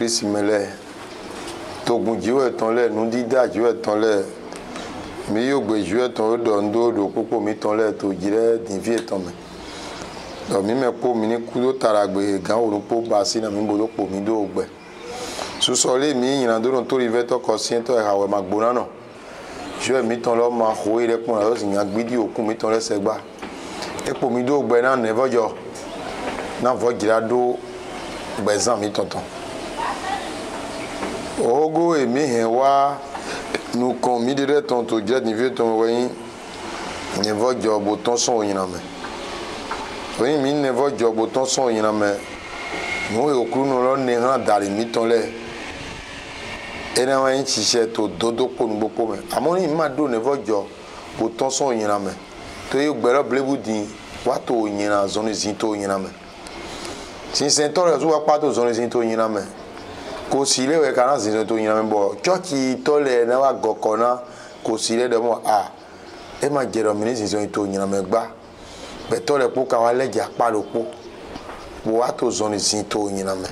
kristi mɛlɛ togun dziwɔ etɔn lɛ nudida dziwɔ etɔn lɛ mi yóò gbé dziwɔ etɔn wo dɔ ŋdo ɖo kpokpo mi tɔn lɛ to dzi ɖe ɖevi etɔn me dɔ mi mɛ kpo mi ni kudo tara gbe gã wo nukpo ba asi na mi bolo kpo mi do gbɛ susɔli mi yina do no tori vɛ tɔ kɔsi tɔ ɛhawɛ ma gbona nɔ dziwɔ mi tɔn lɛ ma ho yi ɖe kpɔn na yɔ zi nya gbidi okun mi tɔn lɛ sɛgba ekpo mi do gbɛ na nɛvɔ dzɔ na vɔ dzra do gbɛzã mi tɔntɔn ogo emi hɛn wa nukɔn mi de ɖe tɔn to dze nivi tɔn wɔnyi nevɔ dzɔ botɔn sɔn o yina mɛ wɔnyi mi nevɔ dzɔ botɔn sɔn o yina mɛ nu yi e okuru nu lɔ ne hã da le mi tɔn lɛ ena wa yi tsitsɛ to dodo kpo nugbokpo mɛ amewo ni ma do nevɔ dzɔ botɔn sɔn o yina mɛ to ye gbɛrɛ blebu di wa to o yina zɔnizin to o yina mɛ sinsɛntɔ yɛ zu wa kpa to zɔnizin to o yina mɛ kosi le wɔ kana zi ne to nyina mi bɔ tsɔtsi tɔ le ne wa gɔkɔ na kosi le a ema dze ɖɔ mini zizɔn to nyina mi gba gbɛtɔ le kpo kawa lɛ dza kpa do kpo kpo wa to zɔn zi to nyina mi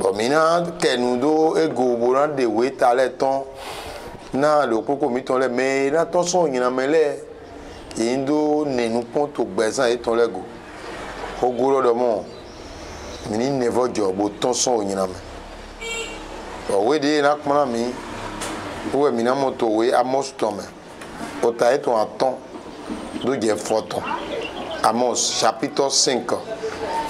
bɔn mina kɛnu do ego bo na de ta lɛ tɔn na le kpoko mi tɔn lɛ mɛ na tɔn sɔn nyina mi lɛ yi do nenu pɔn to gbɛzan yi tɔn lɛ go xogo lɔ ɖe mɔ mini nevɔ dzɔ bo tɔn sɔn o nyina ɔwe de na kpɔna mi wowɔ mi na moto we amos tɔmɛ ota eto atɔ do dze fɔtɔ amos chapitre cinq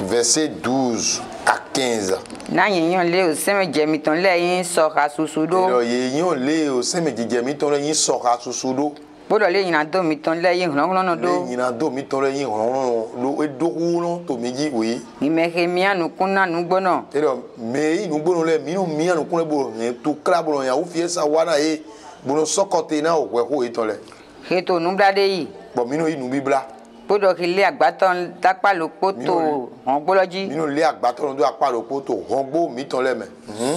verset douze à quinze. na yìnyín lé o sẹ́mi jẹ̀mítàn lẹ́yìn sọ̀ka ṣoṣo dó. ìrọ̀ yìnyín lé o sẹ́mi jẹ̀mítàn lẹ́yìn sọ̀ka ṣoṣo dó bodo le nyina do mi ton le yin hron no do le nyina do mi ton le yin hron no lo e do no to mi ji we ni me he mi anu kun na nu gbono e do me inu gbono le mi nu mi anu kun le bo yen to kra bo yan o fie sa wa na e bono sokote na o we ho e ton le he to nu bla de yi bo mi nu inu bibla le agbaton tapa lo poto hon gboloji me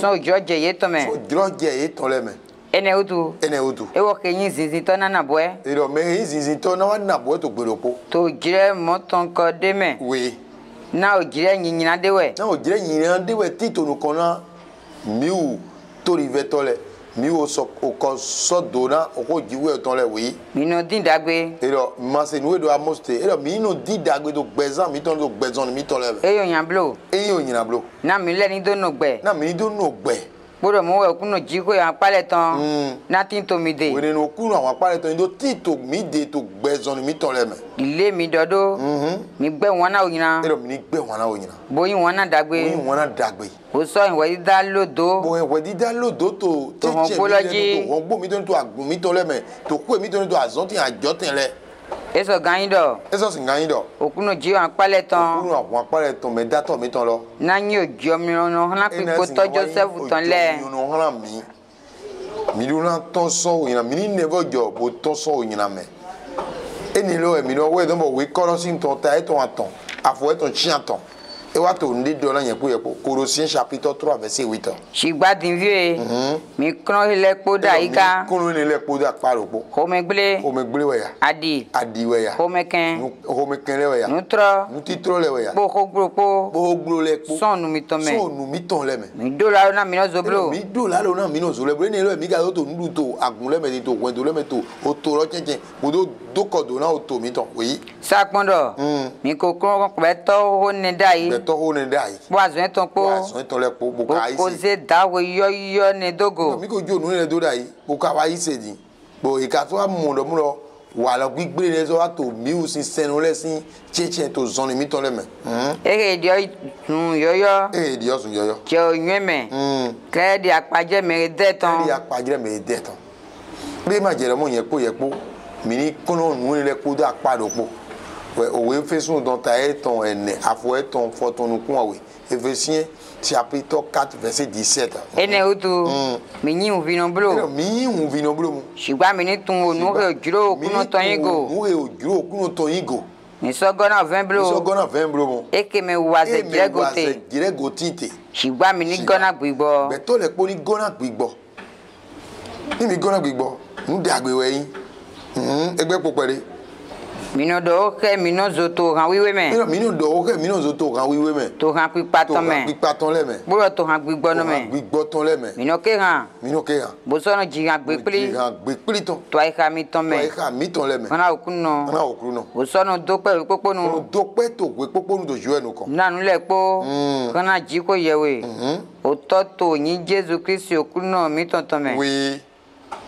so joje ye me so joje ye le me ene utu ene utu ewo ke yin zinzin to na nabwe iro me yin zinzin to na wa nabwe to gberopo to jire mo ton ko de me oui na o jire yin yin ade we na o jire yin yin ade we ti tonu kan na mi u to rive to le mi o so o ko so do na o ko jiwe ton le wi mi no din dagbe iro ma se nu do amoste iro mi no din dagbe to gbezan mi ton do gbezan mi ton le eyo yan blo eyo yin ablo na mi le ni do no gbe na mi do no gbe gbọ́dọ̀ mú ẹkúnnù jí kó àwọn apálẹtàn mm. nothing to me de. wèrè ní okúnnù àwọn apálẹtàn yìí tó tí tó mí de tó gbẹzọ ni mí tọ lẹ mẹ. ilé mi dọdọ mm-hmm. mi gbẹ wọn náà òyìnbá. ẹ lọ mi ní gbẹ wọn náà òyìnbá. bóyin wọn náà dàgbé. bóyin wọn náà dàgbé. o sọ ìwẹ dídá lódò. bó ìwẹ dídá lódò tó tẹ̀síẹ̀ mi lẹ́nu tó wọ́n gbó mi tó ní tó àgùn mi tọ lẹ mẹ tó kó mi tó ní tó àzọ́tì àjọ́tì lẹ eso ganyido. eso si ganyido. okuno jiwa akpalẹ tán. okuno àwọn akpalẹ tán mẹ dátọ mi tán lọ. n'anyi òjò mìíràn hàn pípò tọjọ sẹfù tán lẹ. ìnáyà òjò mìíràn hàn mí mìíràn tán sọ òyìnbó mi ní nẹfọ jọ bó tán sọ òyìnbó mẹ. ẹnì lọ ẹ̀mí lọ wẹ́ẹ̀ dánbọ̀ wí kọ́rọ́sí tán ta ẹ̀ e tán àtàn àfọ̀ ẹ̀ e tán tíyàn tán e wa to ndi dɔ la nyɛ ko yɛ chapitre trois verset huit. sigbadinvie. mi kran le kpo da yi ka. mi kran le kpo da kpa ɖokpo. homegble. homegble wɛ ya. adi. adi wɛ ya. homekɛn. homekɛn lɛ wɛ ya. nutrɔ. nutitrɔ lɛ wɛ ya. gbogbogbo kpo. gbogbogbo lɛ kpo. sɔn numitɔ mɛ. sɔn numitɔ lɛ mɛ. mi do la na mi n'o zo bolo. mi do la na mi n'o lɛ bolo ne yɛrɛ mi ka to nudu to agun lɛ mɛ to wɛndo lɛ mɛ to o to dokodona o to mi tɔn o yi. sakpɔndɔ. mi ko kó gbɛtɔ wo ni da yi. gbɛtɔ wo ni da yi. bó azɔn tɔn kpó. bó azɔn tɔn lɛ kpó bó ka ayi se. bó ze da wo yɔyɔ ni dogo. mi ko jo nu yɛrɛ do da yi bó ka wa ayi se di bó ika tó a mɔdɔmɔdɔ wà lọ gbígbé rẹ sọ wà tó miu sin sẹnu lẹ sin tiẹtiẹ tó zọni mi tọ lẹ mẹ. Hmm. eke diọ sun yọyọ. eke diọ sun yọyọ. jẹ oyún mẹ. Hmm. kẹ́ẹ̀dì apajẹ́ mi dẹ́ tán. kẹ́ẹ̀dì apajẹ́ mi dẹ́ tán. bí ma jẹrẹ mọ yẹn kó yẹ kó mini kɔnɔ nu lɛ kudo akpa do kpo wɛ owo efe sun dɔn ta etɔn ɛnɛ afɔ etɔn fɔtɔnukun awɛ efe siɛ chapitre 4 verset 17 ene utu minyi uvino blo minyi uvino blo mu shigba mini tun onu e ojuro okuno toyigo onu e ojuro okuno toyigo nisɔgɔnna vɛn blo nisɔgɔnna vɛn blo mu ekeme waze jiregote ekeme waze jiregotite shigba mini gɔnna gbigbɔ gbɛtɔ le kpo ni gɔnna gbigbɔ ni mi gɔnna gbigbɔ nu de agbe wɛ yin. Hmm, egbe kpokpere mino dɔwɔ kɛ mino zo tohan wiwe mɛ. mino dɔwɔ kɛ mino zo tohan wiwe mɛ. tohan kpikpatɔn mɛ. tohan kpikpatɔn lɛ mɛ. bolo tohan gbigbɔnɔ mɛ. tohan gbigbɔtɔn lɛ mɛ. mino ke hàn. mino ke hàn. bosɔnɔ jihan gbekpli. jihan gbekpli tɔn. tɔyi e ha mi tɔn mɛ. tɔyi e ha mi tɔn lɛ mɛ. fana okun nɔ. fana okun nɔ. bosɔnɔ dokpɛ gbekponu. dokpɛ to gbekponu to zuwɛ nu kɔ. nanu lɛ kpó. Hmm. kana ji ko yɛ we. Hmm. o tɔ to nyi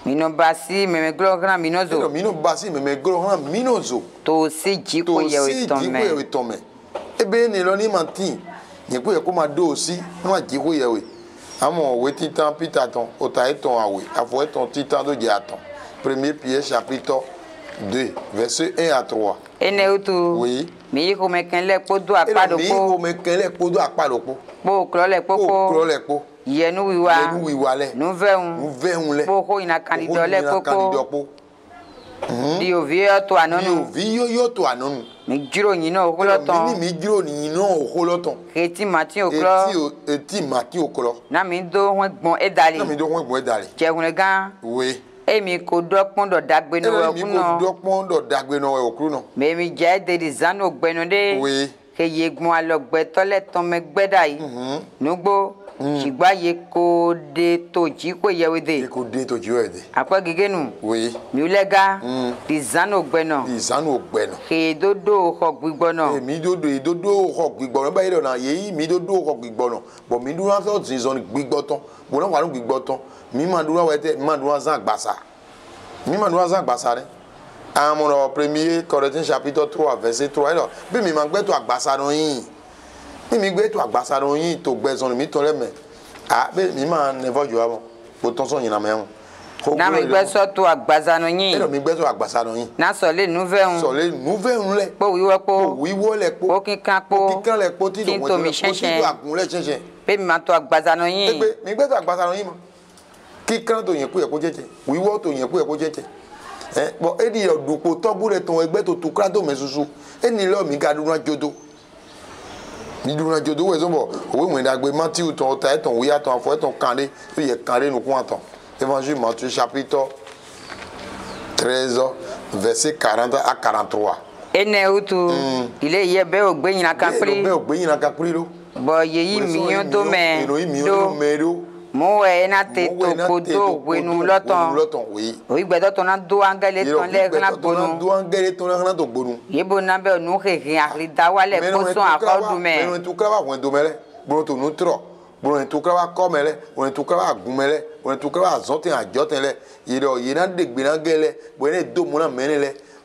mino basi meme glo gran mino zo no mino basi meme glo gran mino zo to se ji ko ye o ton me to se ji ko ye o ton me ebe ni lo ni mantin ni ko ye ko ma do si ma ji ko ye o àmọ́ òwe titan peter tan ọ̀tà ẹ̀tàn e àwẹ̀ àfọwẹ́tàn e titan ló jẹ́ àtàn premier pierre chapitre deux verset un à trois. ene utu oui. mi yi kome kele kpodo akpadopo. ele mi yi kome kele kpodo akpadopo. kpo kuro le kpoko. kpo kuro le kpoko yẹnu wiwa yẹnu wiwa lẹ nuvẹhun nuvẹhun lẹ kpoko yina kanidọ lẹ kpoko diyovi yọ to anọnu diyovi yọ to anọnu mi dzro yin na mi ni mi dzro yin na okolọ tọn eti mati okolọ eti eti mati okolọ na mi do họn gbọn edali na mi do họn gbọn edali jẹkunle gan we emi ko dɔkpɔn dɔ dagbe nɔ wɛ kunɔ emi ko dɔkpɔn dɔ dagbe nɔ wɛ kunɔ mɛ mi dza de di zanu gbɛnu de we ke yegun alɔgbɛtɔ lɛ yi mhm. nugbo shigbaye ko de to ji ko yewede ko de to ji yewede apo gegenu we mi ulega dizano gbeno dizano gbeno ke dodo ko gbigbono e mi dodo e dodo ko gbigbono ba ire na ye mi dodo ko gbigbono bo mi dura so tin zon gbigboton bo na wa run mi ma dura wa te mi ma dura zan gbasa mi ma dura zan gbasa re amuro premier corinthians chapitre 3 verset 3 alors bi mi ma gbe to agbasa no yin mi gbé tó agbasara oyin tó gbẹzọn mi tọrẹ mẹ a bẹ mi máa nẹfọ jù wa mọ kó tọ́sọ̀ yìnyín mẹ́rin. na mi gbẹ́sọ̀ tó agbasara oyin. ẹ̀rọ mi gbẹ́sọ̀ agbasara oyin. na sọ̀lé nuvẹ́hun. sọ̀lé nuvẹ́hun lẹ. po wíwọ́ po kó wíwọ́ lẹ kó. po kíkan kó. po kíkan lẹ po tí ìdòwò lẹ kó tí ìdòwò àgùn lẹ ṣẹṣẹ. mi máa tó agbasara mi gbẹ́sọ̀ agbasara oyin mọ kíkan tó yẹn kó e yẹ kó jẹjẹ wíwọ́ tó yẹn kó yẹ e kó jẹjẹ ẹ eh, bọ edi ọdùnkò tọgbúrẹ tán ẹgbẹ tó tukura tó mẹsusu ẹni lọ mi ga dunu adzodo miduna tso do wɛ zɔn bɔ owe ŋun da gbe matiw tɔn ta etɔn wuya tɔn afɔ etɔn kan de fi yɛ kan nukun atɔn évangile Matthieu chapitre treize verset quarante à quarante trois. ene utu hmm. ile yɛ bɛ o gbe ɲinan kan piri. bɛ o gbe ɲinan kan piri bɔn yeyi miyɔn do mɛ do muwe na te to kodo wenu lɔtɔn oyi gbɛdɔ tɔn na do angɛle tɔn lɛ hana gbonu do angɛle tɔn lɛ hana tɔn gbonu. yebo na bɛ nu hehe ahli da wa lɛ kosɔn akɔ dumɛ. mɛ nutu kura wa wɛn domɛ lɛ gbɔnɔ to nu trɔ gbɔnɔ tu kura wa kɔmɛ lɛ gbɔnɔ tu kura wa gumɛ lɛ gbɔnɔ tu kura wa zɔn ten adzɔ ten lɛ yɛrɛ na de gbɛnagɛ lɛ bɔn ne do mun na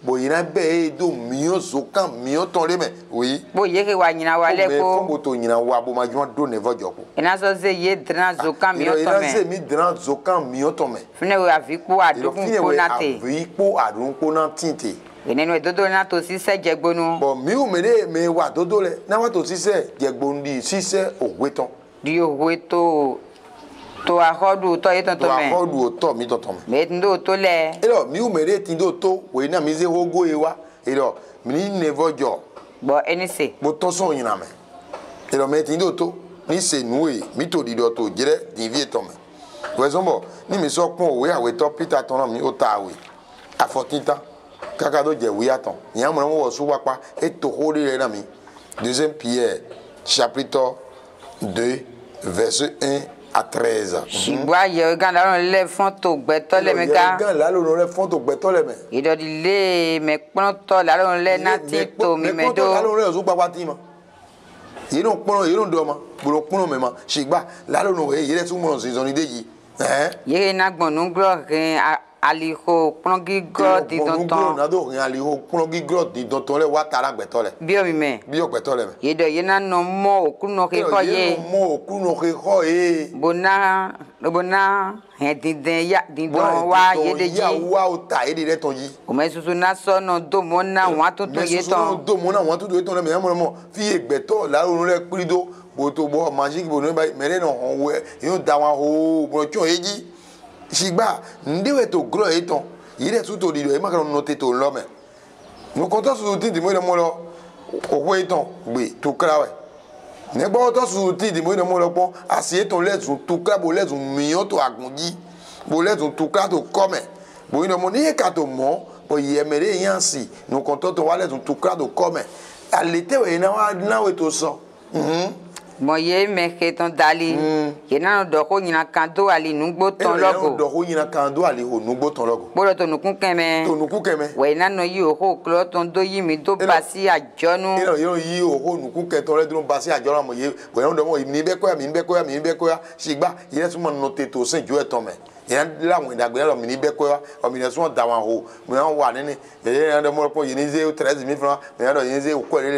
bo yina bɛɛ ye do miɲɔ zo kan miɲɔ tɔn de mɛ oui. bo yeke wa ɲina wa lɛ ko. fo mo to ɲina wa bo ma jɔn do ne fɔ jɔ ko. inazɔ ze ye dran zo kan miɲɔ tɔn mɛ. inazɔ ze mi dran zo kan miɲɔ tɔn mɛ. fúnɛ wo avikpo adunkun kona te. avikpo adunkun na ti te. ìnínú ìdodo náà tó sísẹ jẹgbónú. bɔn mi ò mèrè mi wà dodo lɛ náà wà tó sísẹ jẹgbónú di sísẹ òwe tán. di òwe tó o to axɔɖu tɔ ye tɔtɔ mɛ to axɔɖu tɔ mi tɔtɔ mɛ mɛ tun t'o to lɛ. erɔ miu mɛre ti t'o to o ye na mi se hogo ye wa erɔ mi ne fɔ jɔ. bɔn e ni se. mo tɔsɔn ɲinan mɛ erɔ mɛ ti t'o to ni se nu ye mi to di dɔ to jɛrɛ ti fi tɔ mɛ wɛsɔnbɔ ni mi sɔ kún òwe àwẹ tɔ peter tɔnɔ mi ó ta àwẹ afɔtintan kaka tó jẹ wíyà tán ìyá mọ̀nà wọ̀ sówápá ètò hóore rẹ̀ náà mi deuxième pierre chapitre deux verset un à 13. Shibwa ye gan la lon le fon to gbe to le me ka. Ye gan la lon le fon gbe to le me. Ido di le me pon to la lon le na ti to mi me do. Me pon to la lon le zo gbagba ti mo. Ye no pon ye no do mo. Bro pon me mo. Shigba la lon we ye le tun mo se zoni de Eh. Ye na gbonu gro kin aliho kplɔgigɔ didɔntɔn. gbɔnugbɔ na do hin aliho kplɔgigɔ didɔntɔn lɛ wa taara gbɛtɔ lɛ. biyɔ mi mɛ. biyɔ gbɛtɔ lɛ mɛ. yedɔ yena nɔ mɔ okunɔ kekɔ ye. yena mɔ okunɔ kekɔ ye. bona bona hɛn dindin ya dindɔn wa yede dzi. bona dindɔn ya wa o ta yede dɛ tɔn yi. mɛ susu na sɔnɔ domɔ na wɔn atutu ye tɔn. mɛ susu domɔ na wɔn atutu ye tɔn dɛ mɛ ɛmɔ mɔ fi do boto bɔ majiki bo ba mɛ ne nɔ hɔn wɛ yóò sigba ndewe to gulɔ ye tɔn yire su to di do ema kana nɔte to lɔ mɛ nukɔtɔ susu ti di mo yɛrɛ mo lɔ owó ye tɔn gbe to kra wɛ nɛgbɔtɔ susu ti di mo yɛrɛ mo lɔ kpɔn asi ye tɔn lɛ zun to kra bo lɛ zun miyɔn to agunji bo lɛ zun to kra to kɔmɛ bo yɛrɛ mo ne ye ka to mɔ bɔn yɛmɛ de yan si nukɔtɔ to wa lɛ zun to kra to kɔmɛ ale tɛ wɛ yina wa n'awo to sɔn. Mhm mɔ ye mɛ dali yena no dɔ ko kan do ali nugbo tɔn lɔgo. e dɔ ko kan do ali o nugbo tɔn lɔgo. kpɔdɔ tonukun kɛmɛ. tonukun kɛmɛ. wa ina nɔ yi o ko kulɔ tɔn do yi mi do basi àjɔnu. e nɔ yi o ko nukun kɛ lɛ dɔrɔn basi àjɔnu mɔ ye gɔyɔn dɔ mɔ mi bɛ kɔya mi bɛ kɔya mi bɛ kɔya sigba yɛrɛ suma nɔ te to sen ju ɛtɔn mɛ yẹn láwọn ìdàgbẹ́yà lọ mìíní bẹ́ẹ̀ kọ́ wa ọ̀mìnira sún dàwọn mi fún wa mìíràn dọ̀ yìí ní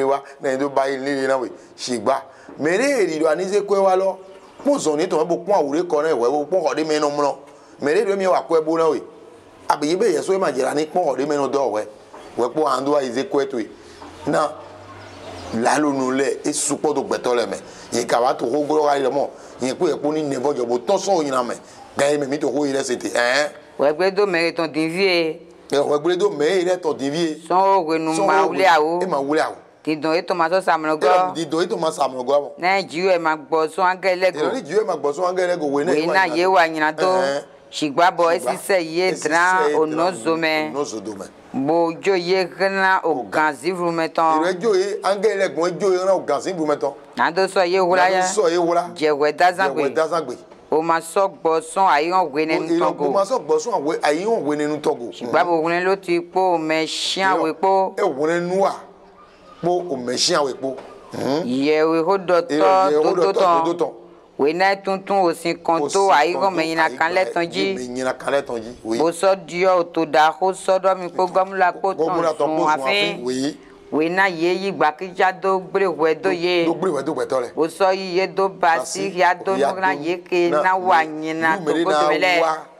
wa náà yẹn tó bá yìí líle náà mereeri do anize koe wa lɔ kpɔ zɔni tɔmɛ bo kpɔ awu de kɔ ne wɔ ebo kpɔ xɔ de mɛ nɔ mlɔ mereeri do mi wa kɔe bo na oe abe yi be yɛsɔ ye e ma dzra ni kpɔ xɔ de mɛ nɔ dɔ wɛ wɛ kpɔ hã do ayize koe toe na lalonu lɛ esu kpɔ do gbɛtɔ lɛ mɛ yi kaba to xo gbɔ ayi lɛ mɔ yi kpe yɛ kpɔ ni nebɔ dzɔ bo tɔsɔ yina mɛ gan yi mɛ mi to xo yi lɛ sete ɛɛ. Eh? wɛgbɛ do mɛ etɔn divie. Eh, wɛgbɛ do mɛ yi lɛ tɔn divie. sɔn o wenu ma wuli awo. e didoyi to ma so samrogo didoyi to ma samrogo abo na jiwe e ma gbo so angelego didoyi jiwe ma gbo so angelego we na we na ye wa nyina to shigbabo esise ye dran onozome onozodome bo joye kana oganzi rumeton ire joye angelegun joye ran oganzi rumeton na do so ye wura ya so ye wura jewe dazangbe jewe dazangbe o ma sọ gbọ̀sán àyíhàn wé nínú tọ́gò. o ma sọ gbọ̀sán àyíhàn wé nínú tọ́gò. ṣùgbọ́n òun ló ti pò mẹ́ṣíàwé pò. ẹ wọ́n nínú wa. Hmm? o ekpo omeshin awo ekpo. yewe ho dɔtɔ dodotɔn wena tuntun osin kan to ayigɔmɛ yina kan lɛtɔn dzi bosɔ diɔ otoda ko sɔdɔ mi ko gɔmula kpo tɔn sun afi wena ye yi gbakidza do gbre wɛ do ye do gbre wɛ do gbɛtɔ lɛ wosɔ yi ye do basi ya do na ye ke na wa nyina to kosɛbɛ lɛ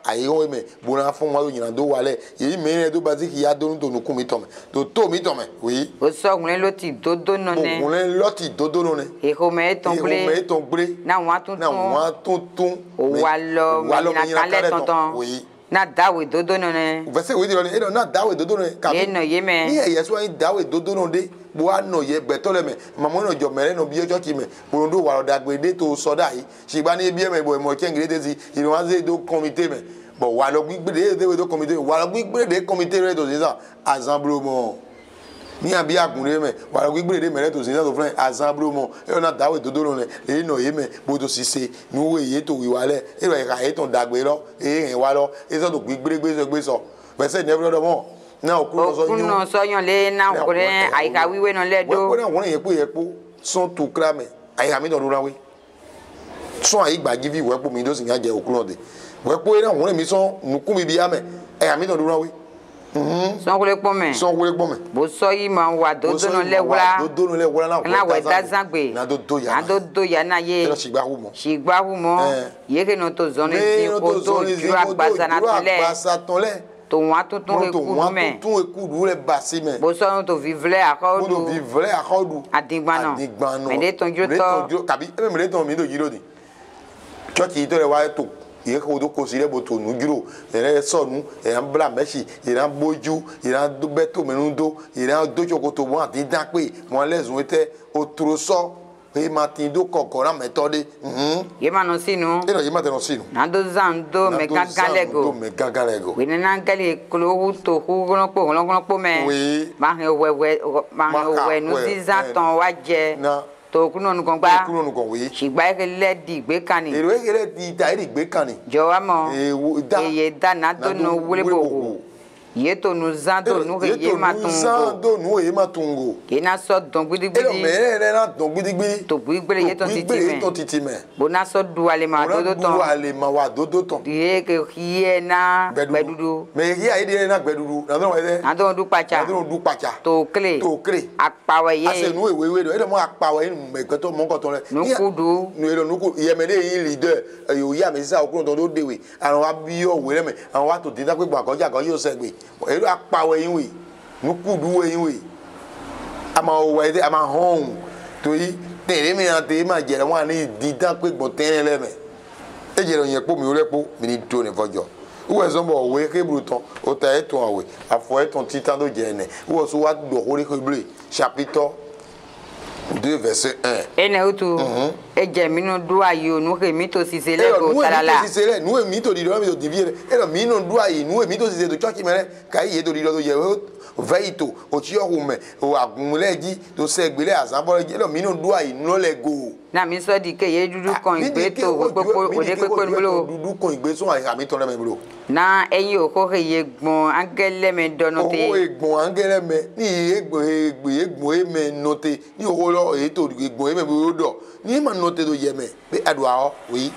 ayi wo mɛ bona fún wa yina do wa lɛ yeyi mɛ yɛ do basi k'i ya do nu to nu kun mi tɔmɛ to to mi tɔmɛ oyi. wosɔ ŋlɛ lɔti dodo nɔnɛ. ŋlɛ lɔti dodo nɔnɛ. ehome etɔn gbre ehome etɔn gbre. na wọn tuntun na wọn tuntun. o wa lɔ mɛ yina kan lɛ tɔntɔn. oyi na dawe dodo no ne vɛsɛ wo dirɔ ne e dɔn na dawe dodo no ne kabi ye nɔ ye mɛ ni yɛ yɛsɔ ye dawe dodo no de bo a ye gbɛtɔ lɛ mɛ mamu no jɔ mɛrɛ nɔ bi yɔtsɔ ti mɛ bolodo wa ɔdagbe de to sɔ da yi sigba ni ebi mɛ bɔ ɛmɔ tiɛ ngere de si ìrìnwáze do kɔmite mɛ bɔn wàlɔ gbigbe de do kɔmite wàlɔ gbigbe de kɔmite rɛ do sisan azan bolo mɔ ni abi akunre mɛ wala ko igbere de mɛ to sinza to filɛ azaburo mɔ eyɔ na dawe to dolo lɛ eyi nɔ ye mɛ boto sise nuwo eye to wi wa lɛ eyi wɔ eka etɔn dagbe lɔ eye hɛn wa lɔ ezɔ to gbi gbere gbesɔ gbesɔ pɛsɛ nyɛ filɛ dɔ mɔ na okun nɔsɔ yun okun nɔsɔ yun le na okurɛ ayika wiwe nɔ lɛ do wɔn wɔn yɛ kpo yɛ kpo sɔn to kura mɛ ayika mi dɔn do la we sɔn ayi gbadzi fi wɛ kpo na wɔn sɔnkule kpɔmɛ sɔnkule kpɔmɛ bosɔyi ma wa dodono lɛ wla dodono lɛ wla na wɛ dazagbe na dodo ya na dodo ya na ye sigbahumɔ yeke no to zɔni zi ko to ju agbazanatɔlɛ to wọn tuntun ekudu mɛ to wọn tuntun ekudu rɛ basi mɛ bosɔnu to vivlɛ akɔdu to vivlɛ akɔdu adigbanu adigbanu mɛ de tɔnjotɔ kabi e bɛ mɛ de tɔn mi do yiro di tsɔtsi yi tɔ de wa to ye kodo kosi ɖe boto nudzro yina sɔnu yina bla mɛsi yina boju yina bɛ tomenu do yina do tsokoto mɔ ati dã kpe mɔ lɛ zun tɛ o toro sɔ ye ma ti do kɔkɔ la mɛ de. ye ma nɔ sinu. e nɔ ye ma tɛ nɔ sinu. na do zan do mɛ gangan lɛ go. na do zan do mɛ gangan lɛ go. wele na gɛli kolo wu to ku kɔnɔkpo kɔnɔkpo mɛ. wee. ma hɛn wɛwɛ ma hɛn wɛ nuzizan tɔn wa jɛ. na tòkúnú onukàn gbá tòkúnú onukàn wé. ṣìgbà ekele di ìgbé kan ni. èrò ekele di ìgbé kan ni. jọ̀wọ́ mọ èyí dáná tó nu wúlébòwò ye to nu zan do nu ke ye ma tun go. ye to nu zan do nu ye ma tun go. kì na sọ dùn gbidigbidi. elọ mẹ ẹ yẹrẹ na dùn gbidigbidi. tó gbidigbidi ye tán titi mẹ. tó gbidigbidi ye tán titi mẹ. bó na sọ du ale ma dodo tán. bó na du ale ma wa dodo tán. ye ke yẹ na gbẹdudu. mẹ yẹ ayi de yẹ na gbẹdudu. nadoro wa yẹ. nadoro du kpatsa. nadoro du kpatsa. tó kele. tó kele. akpawẹ ye. ase nu ewewe do ẹdẹ mọ akpawẹ ye mẹgbẹtọ mọkọtọ rẹ. nukudu. nuku yẹmẹ de yi leader yoyi amesisa okun tó do dewe àwọn wa bi yọ wẹrẹ mẹ àwọn wa tó dídá pé gbàgbọ́jà kan yóò sẹ́gbẹ̀ẹ́ elu akpawo yin we nukudu yin we ama wo ede ama hon toyi tere mi na ma jere wọn ni didan pe gbọn tẹrin lẹmẹ e jere yẹn po mi o rẹpo mi ni e e do ne fọjọ wọ́n sọ bọ̀ òwe kébùrù tán ó ta ẹ̀tàn àwẹ̀ àfọ ẹ̀tàn títà tó jẹ ẹ̀nẹ̀ wọ́n sọ wá dọ̀ orí kébùrù chapitọ́ deux verset un. ẹnẹ o tó ejɛ minnu do ayi o nuhe mi to sise lɛ ko salala. ɛyɔ nuhe mi to sise lɛ nuhe mi to di dɔrɔn mi to divi mi nu do ayi nuhe mi to sise to tsɔtsi mɛ lɛ ka yi yɛ to di dɔrɔn to yɛ o vɛ yi to o tsi yɔ ko o agun dzi to sɛ gbelɛ azabɔ lɛ dzi mi nu do ayi nu lɛ go. na mi sɔ di ke ye dudu kɔn igbe to o de kpekpe nulo. dudu kɔn igbe sɔn ayi ami tɔ lɛ mɛ bolo. na eyi o ko he ye gbɔn angɛlɛ mɛ dɔnɔ te. owó egbɔn angɛlɛ mɛ ni ye egbɔn egbɔn emɛ nɔ te ni owó lɔ eto egbɔn emɛ bolo dɔ ni ma nɔ no te do yeme be adwa ho oui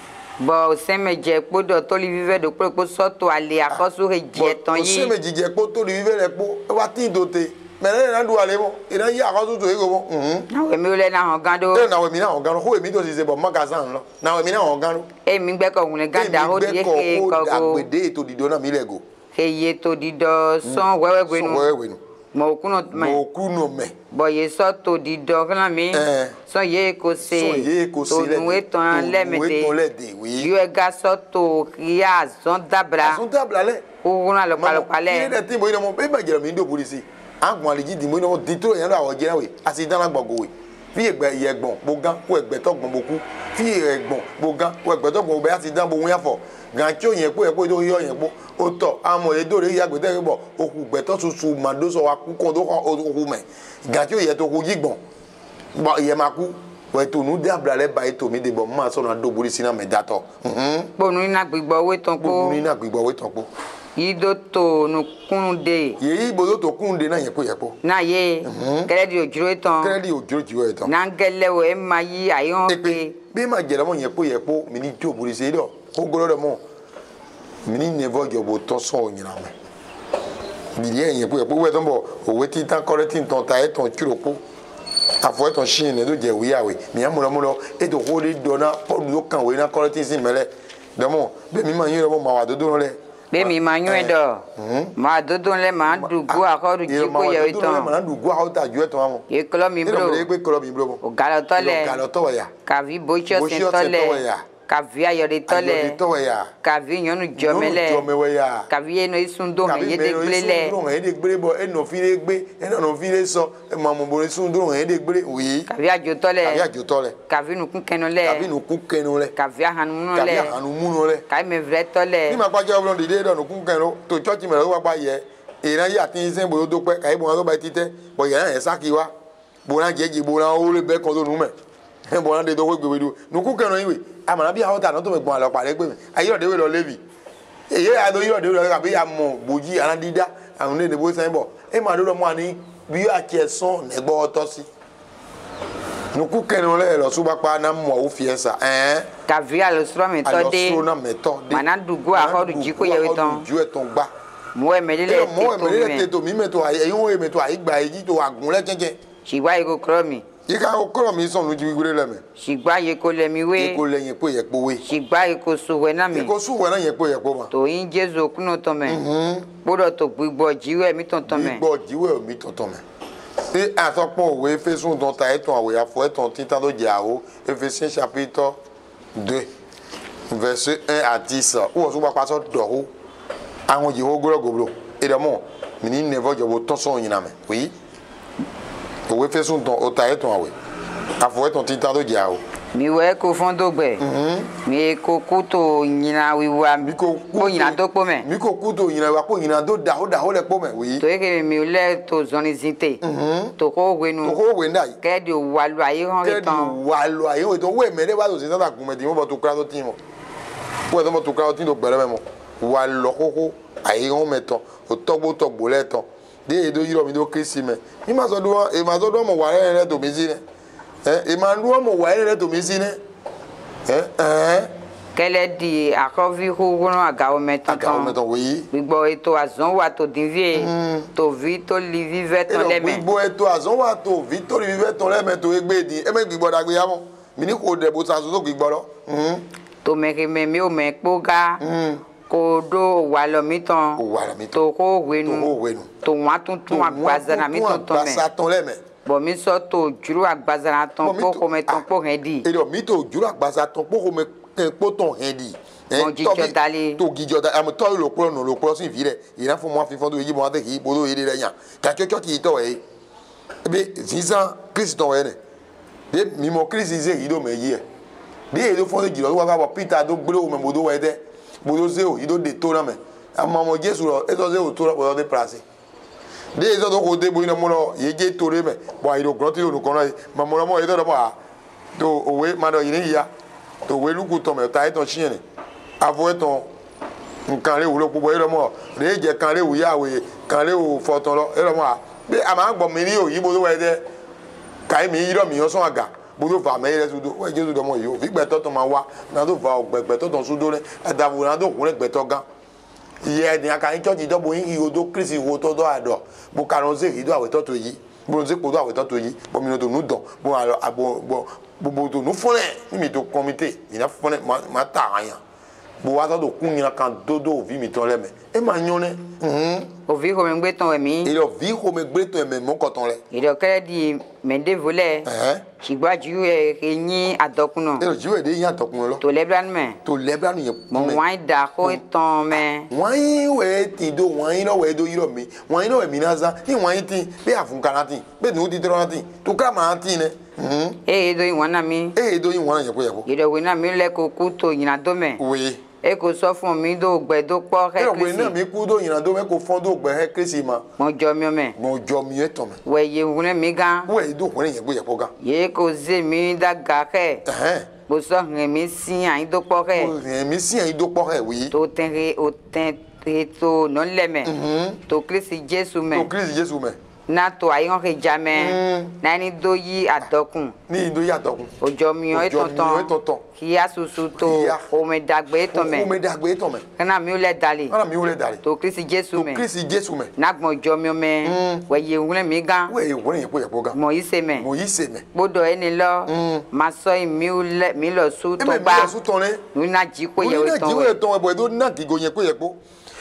bɔ sɛmɛdzɛ kpo dɔ tɔli vivɛ do kple kpo sɔtɔ ali akɔsu he dziɛ tɔn yi. sɛmɛdzi dzɛ kpo tɔli vivɛ lɛ kpo ewa ti do te mɛ ne yɛrɛ do ale mɔ yɛrɛ yi akɔsu to ego mɔ. nawɔmi wòle na hɔn gan do. ee nawɔmi na hɔn gan do ko emi to sise bɔ magasin lɔ nawɔmi na hɔn gan do. e gbɛ kɔ wuli gan o de ye ke kɔko. e mi gbɛ kɔ ko agbede to didɔ na mi lɛ go. eye to didɔ sɔn wɛwɛ gbenu. sɔn wɛwɛ mɔkuno mɛ mɔkuno mɛ bɔn yesɔ to di dɔ kana mi sɔn ye ko se sɔn ye de tonuwe tɔn lɛ mɛ de tonuwe tɔn lɛ de oui yiwe gasɔ to ya zɔn dabila zɔn dabila lɛ kokona lɛ kpalokpa di mo yɛrɛ mɔ di toro yɛrɛ awɔ jɛra we a dana gbɔgo we fi ɛgbɛ yɛgbɔn bo gan ko ɛgbɛtɔ gbɔn bo ku fi ɛgbɔn bo gan ko ɛgbɛtɔ gbɔn bo bɛ a si bo ŋun y'a gàtí òyìn ẹ̀pọ̀ ẹ̀pọ̀ ìdórí ọ̀yìn ẹ̀pọ̀ ó tọ̀ àmọ̀ ìdórí yàgbẹ́tẹ̀ rẹ̀ bọ̀ òkú gbẹ̀tọ̀ tuntun màdóso wa kú kàn tó kàn òkú mẹ̀ gàtí òyìn ẹ̀tọ̀ kú yígbọ̀n ìyẹn máa kú wọ́n ètò ònú dé àbúrò alẹ́ bá ètò mi dìbò máa sọ̀nà àdóborí sínú àmì ìdátọ̀. gbòòrùn iná gbígbọ́ owó tán pọ̀ gbòòrùn iná gbígbọ́ owó tán pọ̀ yido to nu kunde. yeyi bodo to kunde na yẹpo yẹpo. na ye kẹrẹdi ojuro tán. kẹrẹdi ojuro juro tán. nangẹlẹ o ẹ ma yi ayọ̀ pe. bí ma jẹrẹ mọ yẹpo yẹpo mi ni jó burú sí dọ ogolo ɖe mɔ mini nevɔ dzɔbo tɔsɔ o nyina mɛ bilie yɛ kpe kpe wɛ tɔnbɔ owó ti tán kɔrɛ ti tɔn ta etɔn tsiro kó afɔ etɔn si ne do dze wi awɛ mia mɔlɔmɔlɔ eto ko de dɔ na kɔdu do kan o yina kɔrɛ ti si mɛ lɛ dɔmɔ bɛ mi ma nyi yɛrɛ bɔ ma wa dodo lɛ bẹ́ẹ̀ mi máa yún ẹ dọ̀ máa dúdú lẹ máa ń dùgú àkọ́rù jí kó yẹ ẹ tán máa ń dùgú àkọ́rù tàjú ẹ tán wọn. èkó lọ mi bro èkó lọ mi bro. ògàlọ́tọ́ lẹ kàví kavi ayɔɖetɔlɛ kavi nyɔnu jɔmɛlɛ kavi yɛ nɔ esundu hɛ yɛ de gble lɛ yɛ de gble bɔ enɔvi de gbe enɔnɔvi de sɔ mamubo de sundu hɛ yɛ de gble oyi kavi adzotɔlɛ kavi adzotɔlɛ kavi nukun kɛnɛ lɛ kavi nukun kɛnɛ lɛ kavi ahanumunu lɛ kavi ahanumunu lɛ kavi mɛvrɛ tɔlɛ ni ma kpa jɛ wɔlɔ didi dɔ nukun kɛnɛ to tsɔtsi mɛ lɛ wo yɛ ìran yà tí ń sẹ́ bòyó tó pẹ́ kàyé bɔnna de dɔgɔ gbɛwɛ do nuku kɛnɛ yi we amana bi awo ta n'o to mɛ gbɔn alɔ kpa ale gbɛmɛ ayi yɔrɔ de we lɔ levi eye ado yɔrɔ de we lɔ abe amɔ gbodzi anadida àwọn ne de bo sɛn bɔ ema do lɔ mɔ ani bi atsɛ sɔn nɛgbɔ tɔsi nuku kɛnɛ lɛ lɔ suba kpa na mɔ awo fiɛ sa ɛɛ. kavi alosrɔmitɔ de alosrɔmitɔ de mana dugu ahɔdu dziko yɛ tɔn mɔwɛmɛ de lɛ teto mi mɛ to ayi wo mɛ to ayi gba yi dzi to yika okoro mhm. mi sọnu jibi gbere lẹmẹ. ṣìgbà yeko lẹmi we. yeko lẹyin po yẹ po we. ṣìgbà yeko suwẹ náà mi. yeko suwẹ náà yẹ po yẹ po ma. tòyìn jésù okunu tọmẹ. kpọdọ tó gbígbọ jíwẹ mi tọntọn mẹ. gbígbọ jíwẹ mi tọntọn mẹ. ṣé àtọpọ̀ òwe fésùn dán ta ẹ̀tàn àwòyà fún ẹ̀tàn títà ló jẹ́ àwò Éphésìn chapitre deux verset un à dix wọ́n tún bá paṣọ dọ̀wọ́ àwọn jèwọ́ gbọ́dọ̀ gbòòrò ìdààmú mi ní nẹ́fọ́ jọ̀wọ́ tọ́sọ̀ o we fesun tɔn o ta ye tɔn awɛ a fɔ e tɔn ti ta do jɛ awɔ. mi wo eko fɔn do gbɛ. mi ko kuto ɲina wiwa ko ɲina do kpɔmɛ. mi ko kuto ɲina wiwa ko o da o lɛ kpɔmɛ oui. to eke mi lɛ to zɔni zite. to ko wenu. to ko wenu da yi. kɛ di walu ayi hɔn itɔn. kɛ di walu ayi hɔn itɔn wɛ mɛ ne b'a to sisan ta kun mɛ di mo bɔ to kura dɔ ti mɔ wɛ tɔ mɔ to kura dɔ ti do gbɛrɛ mɛ mɔ walɔ koko ayi hɔn mɛ tɔn o tɔgbo de edo yiri ɔmi de okesi mɛ ima zɔ do ima zɔ do ɔmɔ wa ɛrɛ rɛ domi si nɛ ɛ ima do ɔmɔ wa ɛrɛ rɛ domi si nɛ ɛ ɛɛ. kɛlɛ di akɔvi huhurun agawome tɔntɔn agawome tɔn woyi. gbogbo eto azɔn wa to dinvie. tovi tolivi vɛ tɔn lɛmɛ. ɛnɛ gbogbo eto azɔn wa tovi tolivi vɛ tɔn lɛmɛ to egbe di ɛmɛ gbigbɔ dagbe yamɔ mini ko dɛbo sanso to gbigbɔ lɔ. tomekeme mi o ko do walɔ mitɔn. o walɔ mitɔn to ko wenu. to ko wenu. to wọn tun tun agbazana mitɔn tɔmɛ. to wọn tun agbasa tɔn lɛ mɛ. bɔn mi sɔ to juru agbazana tɔn kpo ah, hɛn di. èdè mi to juru agbazana tɔn kpo eh, tɔn hɛn di. tɔn eh, dali. to jijɔ dali amu tɔ lo kplɔ nɔ lo kplɔ si vi rɛ yìnyɛn fún mu afifɔn to yi mɔ afɛ k'i bolo yi de rɛ yan katsɔtsɔ k'i tɔ ye ebe sisan kristi tɔ yɛ dɛ de mimɔ kristi se yi e. E do mɛ yi yɛ de yi do fɔ ne jìlɔ wa ka bɔ peter do gbolo mɛ mo do wa dɛ boyozeo yi do de to na mɛ amamɔ jesu rɔ ezɔze o to la bɔyɔ de place de ezɔ do ko de boyina mɔlɔ yedze to de mɛ bɔn ayi do gblɔ ti do nu kɔnɔ ye mamɔlɔ mɔ yedɔ dɔ bɔ a to owe ma dɔ yi ne yia to owe nuku tɔ mɛ ta etɔ tiɲɛ ne avɔ etɔ nkan le wolo kpokpo eyɔrɔ mɔ re dze kan le wu ya we kan le wu fɔtɔ lɔ eyɔrɔ mɔ a be ama gbɔ mi ni o yibo do wa yi ka yi mi yi mi yɔ sɔn aga budofa ameyere sudo wo eje sudo mo yo fi gbẹtọ tó ma wa nàdó fa ọgbẹ gbẹtọ tó sudo rẹ ẹdá wò nàdó òkú rẹ gbẹtọ gan iye ẹdín aka ní chọọchì dọbọ yín iho tó kristi iho tó dọ àdọ bó karonze ìdó àwẹtọ tó yí bronze kpodó àwẹtọ tó yí bọmínú tó nù dọ bó àbò bó bó tó nù fúnẹ mímí tó kọmíté yìnyín fúnẹ má ta àyàn bo aza do kun ɲina kan dodo ovi mi tɔn lɛ mɛ e ma ɲɔ nɛ. ovi xɔmɛ gbé tɔn mi. ìdí ovi xɔmɛ gbé tɔn mɛ mɔ kɔtɔn lɛ. ìdí kɛlɛ di mɛndevo lɛ. sigba ju yɛ ke nyi adɔkunɔ. ɛrɛ ju yɛ de nyi adɔkunɔ lɔ. to lɛbila nu mɛ. to lɛbila nu yɛ kumɛ. mɔ wɔnyi da ko tɔn mɛ. wɔnyi wɛ ti do wɔnyi lɔ wɛ do yirɔ mi wɔnyi lɔ wɛ mi na zan ni wɔnyi ti bɛ kana ti bɛ nu ti dɔrɔn ti to kila ma ti nɛ. ee do yi wɔn na mi. ee do yi wɔn na yɛkoyɛko. yɛrɛ wo na mi lɛ ko k'u to do mɛ. wee e ko sọ fún mi do gbe do pọ hẹ krisi. ẹ wẹ náà mi kú do yìnyín do mi ko fọ́n do gbẹ hẹ krisi ma. mo jọ mi mẹ. mo jọ mi tọ mẹ. wẹ ye wúnẹ mi gan. wẹ yi do wúnẹ yẹn gbé yẹ kó gan. yé ko zé mi da ga hẹ. mo sọ hẹn mi sí àyín do pọ hẹ. hẹn mi sí àyín do pọ hẹ wòye. tó tẹ́ o tó nọ́lẹ̀ mẹ́. tó krisi jésù mẹ́. tó krisi jésù mẹ́ na to ayi ŋɔ ke dzame mm. na ni do yi adɔkun. ni do yi adɔkun. ojomiyan etɔtɔn etɔtɔn kiya susu to omedagbe etɔmɛ omedagbe etɔmɛ. kana mi wulɛ dali. kana mi wulɛ dali. to kirisi jesu mɛ to kirisi jesu mɛ. nagbɔn jɔmiyan mɛ. wɛyi wulɛ mi gan. wɛyi wulɛ yɛ ko yɛ ko gan. mɔ yi se mɛ. mɔ yi se mɛ. kpodɔ yɛ ni lɔ. Mm. masɔ yi mi wulɛ mi lɔ su tɔgba. e bɛ mi lɔ su tɔn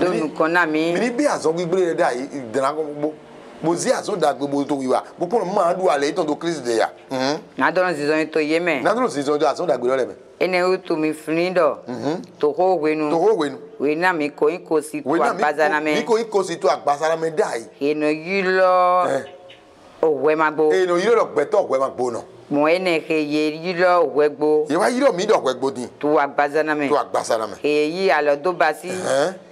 lónìí kan náà mi. mi ní bí àzọ gbígbé rẹ dà yìí ìdáná gbogbo bozi azo dagbe bo to wiwa gbogbo ọmọ maa du alẹ itọndo kristi de ya. Hmm. nadọrọ zizọn to ye mẹ. nadọrọ zizọn to azo dagbe lọrẹ mẹ. ene o tomi fini dọ. togo wenu. togo wenu. wena mi ko n ko si to agbazana mẹ. mi ko n ko si to agbazana mẹ da yi. eno yilọ owó ẹ ma gbó. eno yilọ gbẹtọ owó ẹ ma gbó náà mɔ ene he ye yilɔ wɛgbo. ye wa yilɔ mi dɔ wɛgbo di. tu agbazana mɛ. tu agbazana mɛ. he yi alɔ do basi.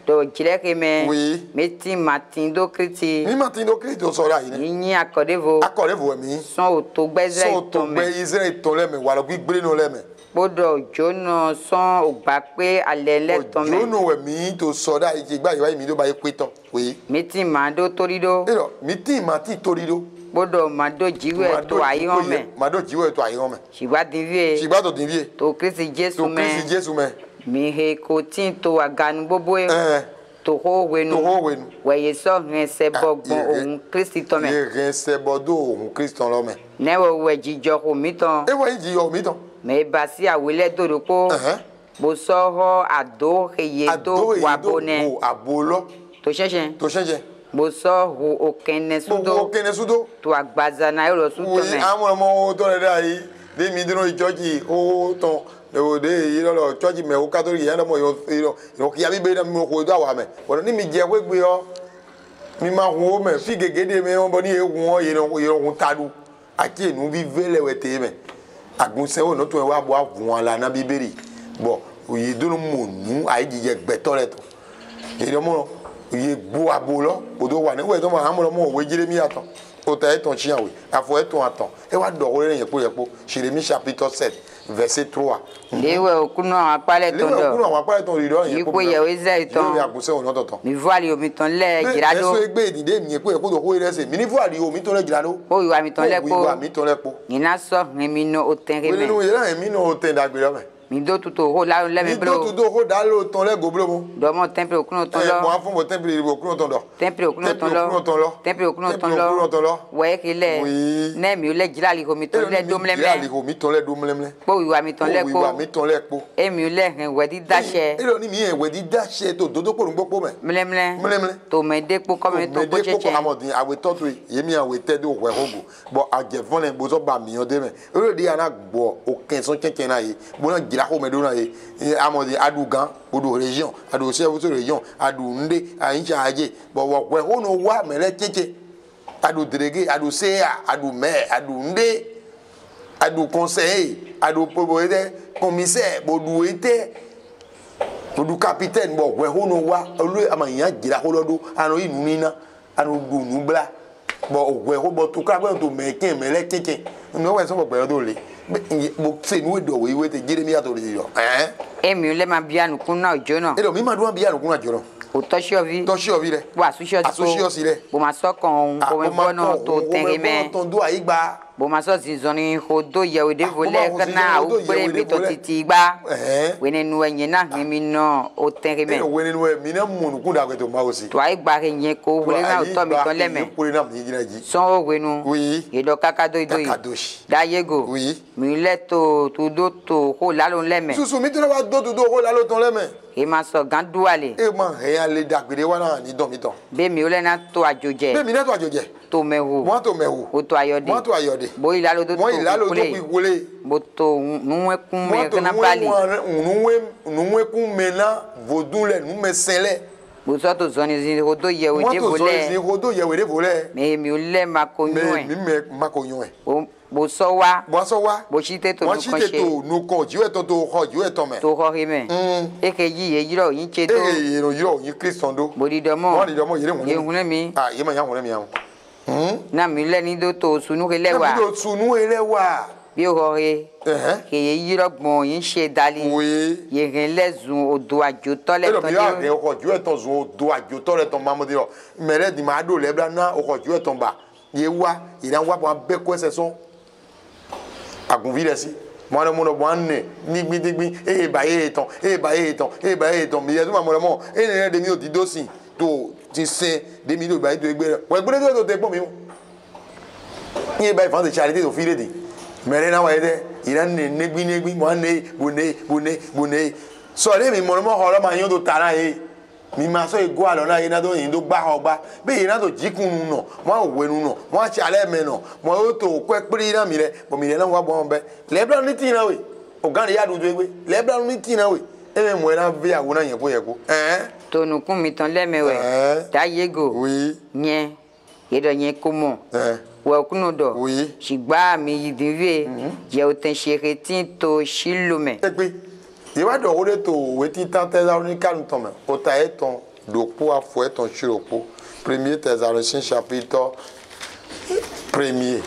do jirɛ ke mɛ. oui. mɛ ti mati do kiriti. mi mati do kiriti o sɔrɔ ayi dɛ. yi nyi akɔdevo. akɔdevo mi. sɔn o to gbɛ israeli tɔn mɛ. sɔn o to gbɛ israeli tɔn lɛ mɛ walɔki gbilennu lɛ mɛ kpodɔ dzono sɔn o gba pé alẹ́ lẹ tán mẹ. dzono wẹ mi tó sọ dá ìgbà yìí wáyé mi ló bá yẹ pé tán. mi ti máa dó torido dó. mítí máa ti torí dó kpodo madodziwe to ayihome madodziwe to ayihome sigbadinvie sigbadodinvie to kirisi jesu me to kirisi jesu me mihe ko ti to aganu gbogbo ye toho wenu toho wenu wẹ̀yẹ sọ hẹnsẹ̀ bọ̀ gbọ́n òun kristi tọ́mẹ. yé hẹnsẹ̀ bọ̀ dó òun kristi tọ́ lọ́mẹ. ne wo wẹ̀ jijọ ko mi tán. e wọ yi jijọ mi tán. mẹ basi awilẹ dodo ko. bosọ ado heye do wabonɛ. ado heye do wo abo lɔ. to sɛnsɛn. to sɛnsɛn moso ho okene sudo ho okene sudo to agbaza na ero sudo me àwọn mo to re dai de mi dino church o ton de de yi lo church me o catholic yan mo yo yo ki abi be na mo ko do àwa me bo ni mi je we gbe o mi ma hu o me fi gegede me won bo ni egun o yi ron yi tadu àti enu bi vele we te me agun se o to wa bo avun ala na biberi bo oyi dunu mu nu ayi jije gbeto re to èdè ọmọ yegbo abo lɔ odo wa ne wo etɔ ma amɔ lɔ mo wo Jérémie atɔ ota etɔ tsiyan we afɔ etɔ atɔ ewa dɔ wo le yekpo yekpo Jérémie chapitre sept verset trois. lewe okunu àwọn akpalẹ tó dɔ lewe okunu àwọn akpalẹ tó dɔ yekpo yewo ezra itɔn yewo akusɛ wɔn tɔtɔ. mivuali omi tɔn lɛ dzra do. ɛsɛ egbe dide mi yekpo yekpo do ko yɛrɛ se minivuali omi tɔn lɛ dzra do. o yiwa mi tɔn lɛ kpo o yiwa mi tɔn lɛ kpo. nyina sɔ hɛn mi nɔ o tɛn hɛn mɛ. wele ni mi nɔ o tɛn dagbe lɛ mi do tuto ho la lɛmɛ bolo. mi do tuto ho da lo tɔn lɛ go bolo mo. dɔmɔ tɛnpere okuno tɔn lɔ. ɛ mɔa fɔ mɔ tɛnpere ibo okuno tɔn dɔ. tɛnpere okuno tɔn lɔ tɛnpere okuno tɔn lɔ wɔyɛ k'i lɛ nɛ mi lɛ jira ali ko mi tɔn lɛ domlɛmlɛ. jira ali ko mi tɔn lɛ domlɛmlɛ. kpo wiwa mi tɔn lɛ ko wiwa mi tɔn lɛ ko. e mi lɛ hɛn wɛdi dasɛ. e lɔ ni mi yɛ wɛdi dasɛ to dodo kpolu gbɔ kpɔ mɛ. mlɛmlɛ mlɛmlɛ. tomɛde kpo kɔmi to ko tsɛtsɛ. tomɛde kpo dzraxɔme ɖo na ye amɔdi aɖu gã woɖo région aɖu sɛwoso région aɖu nuɖe anyitsa adze bɔbɔkɔe wonɔ wa mɛ lɛ tsetse adu drege aɖu seya adu mɛ adu nuɖe adu conseil adu pobo yi tɛ commissaire boɖu yi tɛ boɖu capitaine bɔbɔkɔe wonɔ wa olu amayiya dzraxɔ lɔ ɖo anɔ yi nu nina anɔ ɖu nu bla bɔ owɛ ko bɔ tuka gbɛn to mɛ kin mɛ lɛ kinkin nu wɛ sɔgbɔ le mo se nu dɔ wo iwe te jire mi yàtò le yɔ. èmi lè ma bí ànukun náà jó náà. èdè mi ma dún wa bí ànukun náà jó náà. o tɔsiɔvi. tɔsiɔvi dɛ. wa asusiyɔsi ko asusiyɔsi dɛ. o ma sɔkàn ohun ko mɛ bɔ náà tó tɛgɛ mɛ. a ko náà tó do àyígbà bomasɔ zinzɔni xodo yewoɖevo ah, lɛ kana awu kple titi gba wenenu enye na hemi nɔ o tɛri mɛ. Eh, wenenu ye mina munu kun da ma o si. tuwa igba ke nye ko wele na o tɔ mi tɔ lɛ mɛ o wenu yedɔ kakado yi do yi dayego mi lɛ to tudo to ko lalo lɛ mɛ. susu mi tɛnɛ wa do tudo ko lalo tɔn lɛ mɛ ìmọ̀ sọ gan dúwàlẹ̀. e ma hẹ́ ya lè dàgbére wa náà ní dọ̀mítọ̀. bẹ́ẹ̀mi o lẹ́nà tó àjòjẹ. bẹ́ẹ̀mi lẹ́tọ̀ àjòjẹ. tó mẹ́wò. mọ́ tó mẹ́wò. o tó ayọ̀dẹ. mọ́ tó ayọ̀dẹ. bo ìlàló tó tó ìkúlé. mo tó nuwẹ́kún mẹ́ gánà balẹ̀. nuwẹ́kún mẹ́ ná vodunlẹ̀ numẹ́ sẹ́lẹ̀. muso tó zɔni zi hodo yẹwò dé volẹ. mọ́ tó zɔni zi hodo yẹwò dé volẹ. mɛ mi ò lẹ́ nyɔɛ. mɛ mi mɛ ma nyɔɛ bo sɔ wa. bo sɔ wa. bo si te to nukɔ se. bo si te to nukɔ jiwɛ tɔ to xɔ jiwɛ tɔ mɛ. to xɔ himɛ. eke yi ye yirɔ yin tse do. eye yero yirɔ yin kristian do. bo didɔmɔ. bo didɔmɔ yere ŋun. yehun mi. aa yema yan ŋun mi ah, yan. na mi lɛ ni do to sunu ele wa. na do sunu ele wa. bí o xɔ ye. ke ye yirɔ gbɔn yin se dali. oye. yehun lɛ zun o do adzo tɔ lɛ tɔ de. e dɔ mi y'a xɔ jiwɛ tɔ zun o do adzo tɔ lɛ tɔ àgùnfí rẹ sí mọdẹ mọdẹ bọ an nẹ gbigbigbigbi eye ba eye tán eye ba eye tán eye ba eye tán mi yẹ tó ma mọdẹ mọ eye nìyẹn dèmi yóò ti dó sí tó ti sẹ dèmi yóò gba ètò ẹgbẹ rẹ wọ ẹgbẹ tó tẹ gbọ mi o iye ba ìfọwọ́n ti ṣe àdéhùn fi léde mẹrẹ náà wáyé dẹ ìrẹ nẹ nẹgbinẹgbin mọ an nẹ bùnẹ bùnẹ bùnẹ sọ mimaso ego alɔna yina do yin do gba xɔ gba be yina do dzikunu nɔ mɔ wenu nɔ mɔ atsi alɛ mɛ nɔ mɔ yóò to kɔ ekpele yina mi lɛ bɔn mi lɛ na wa bɔn bɛ lɛbla nu ti na we ogan de ya dudu egbe lɛbla nu ti na we e bɛ mɔ yina be awo na yɛko yɛko ɛɛ. tonukun mi tɔn lɛmɛ wɛ ta yego nyɛ yedɔ nyɛ komɔ wẹ̀kúnnù dọ̀ ṣùgbọ́n àmì yìdìrí mhm. yẹ̀ ò tẹ̀ ṣe retí tó ye wa dɔn o de to weti tan tɛsalonikalu tɔmɛ o ta ye tɔn dokpo afɔ ye tɔn sirokpo premier tɛsaloniki chapitre premier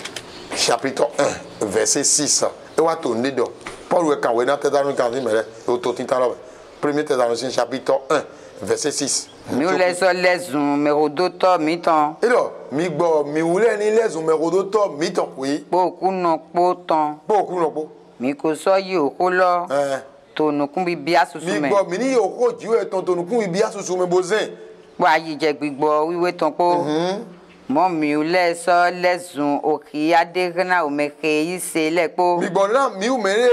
chapitre eh, un verset six e wa to ne dɔn paul wɛ kan wɛ na tɛsalonikalu ni mɛ dɛ o to titan lɔ mɛ premier tẹsaloniki chapitre eh, un verset six. mi ò lẹ́sọ lẹ́sùn mẹ́rọ̀dọ́tọ̀ mi tán. ìlọ mi gbọ́ mi wúlẹ̀ ní lẹ́sùn mẹ́rọ̀dọ́tọ̀ mi tán. pòkúnà pò tán. pòkúnà pò. mi kò sọ yìí òkú lọ. Eh tonukun bi bia susu mɛ. mi gbɔ mm-hmm. mi ni yɛ o ko tonukun bi bia susu mɛ bo zɛn. wa yi jɛ gbigbɔ wiwe tɔn ko. mɔ miu lɛ sɔ lɛ zun oki adeɣna omeke yi se mi gbɔ na miu mɛ ne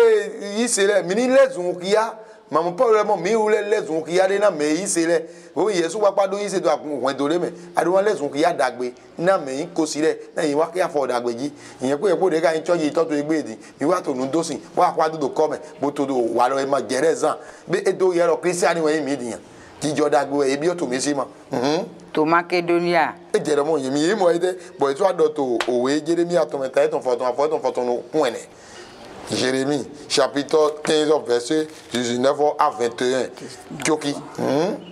yi se lɛ mi ni lɛ zun okiya mamu paul lɛ mɔ mi wu lɛ lɛ zun kia de na mɛ yi se lɛ o yɛ so wakpa do yi se do a kun wɛn do de mɛ a do wa lɛ zun kia dagbe na mɛ yi kosi lɛ na yi wa kia fɔ dagbe dzi yɛn ko yɛ ko de ka yi tsɔ yi tɔ to egbe di mi wa to nu do si wa kɔ adu do kɔmɛ boto do wa lɔ ma jɛ dɛ zan be edo yɛ lɔ kristiani wɛ to mi si ma. to makedonia. e jɛrɛ mɔ yɛ mi yi mɔ yi dɛ bɔn etu adɔ to owe jeremia Jérémie, chapitre quinze verset dix-neuf 19 à 21. Tioki.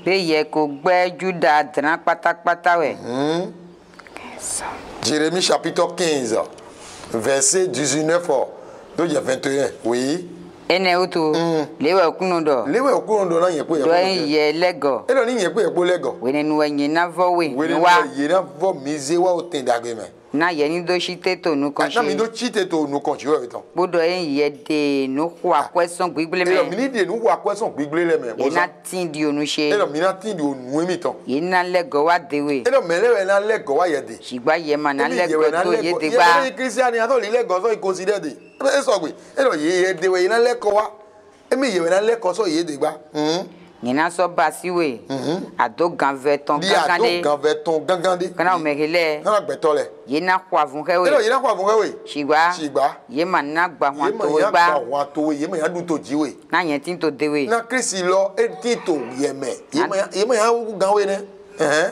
Béyẹ kò gbẹ́ Juda dran pátápátá wẹ̀. Hmm? Jérémie, chapitre quinze verset dix-neuf vingt et un. Oui. ene utu mm. lewe okunundo lewe okunundo na yepo yepo do ye lego elo ni yepo yepo lego wene nuwe nyina vo we wene nuwe nyina vo mize wa otenda gbe me na yeni do chite to nu kon na mi do chite to nu kon chiwe wetan bodo en ye de nu ah. kwa question gbigble me e mi ni de nu kwa question gbigble le me e na tin di onu se e mi na tin di onu mi tan e na lego wa dewe e no me lewe na lego wa ye de sigba ye ma na e lego to ye de gba e christian ya to le lego so i consider de e so gbe e no ye ye dewe na lego wa e mi ye na lego so ye de gba nyina sɔ basiwe mhm. ado ganvɛ tɔn gangande li ado ganvɛ tɔn gangande kana omehilɛ kana gbɛtɔ lɛ yena xɔ avun we ɛlɛ yena xɔ avun we sigba sigba yema na gba hɔn to we gba yema na gba hɔn to we yema ya dun to dzi we na yɛn ti to de we na kirisi lɔ eti to yɛmɛ yema ya yema ya gan we dɛ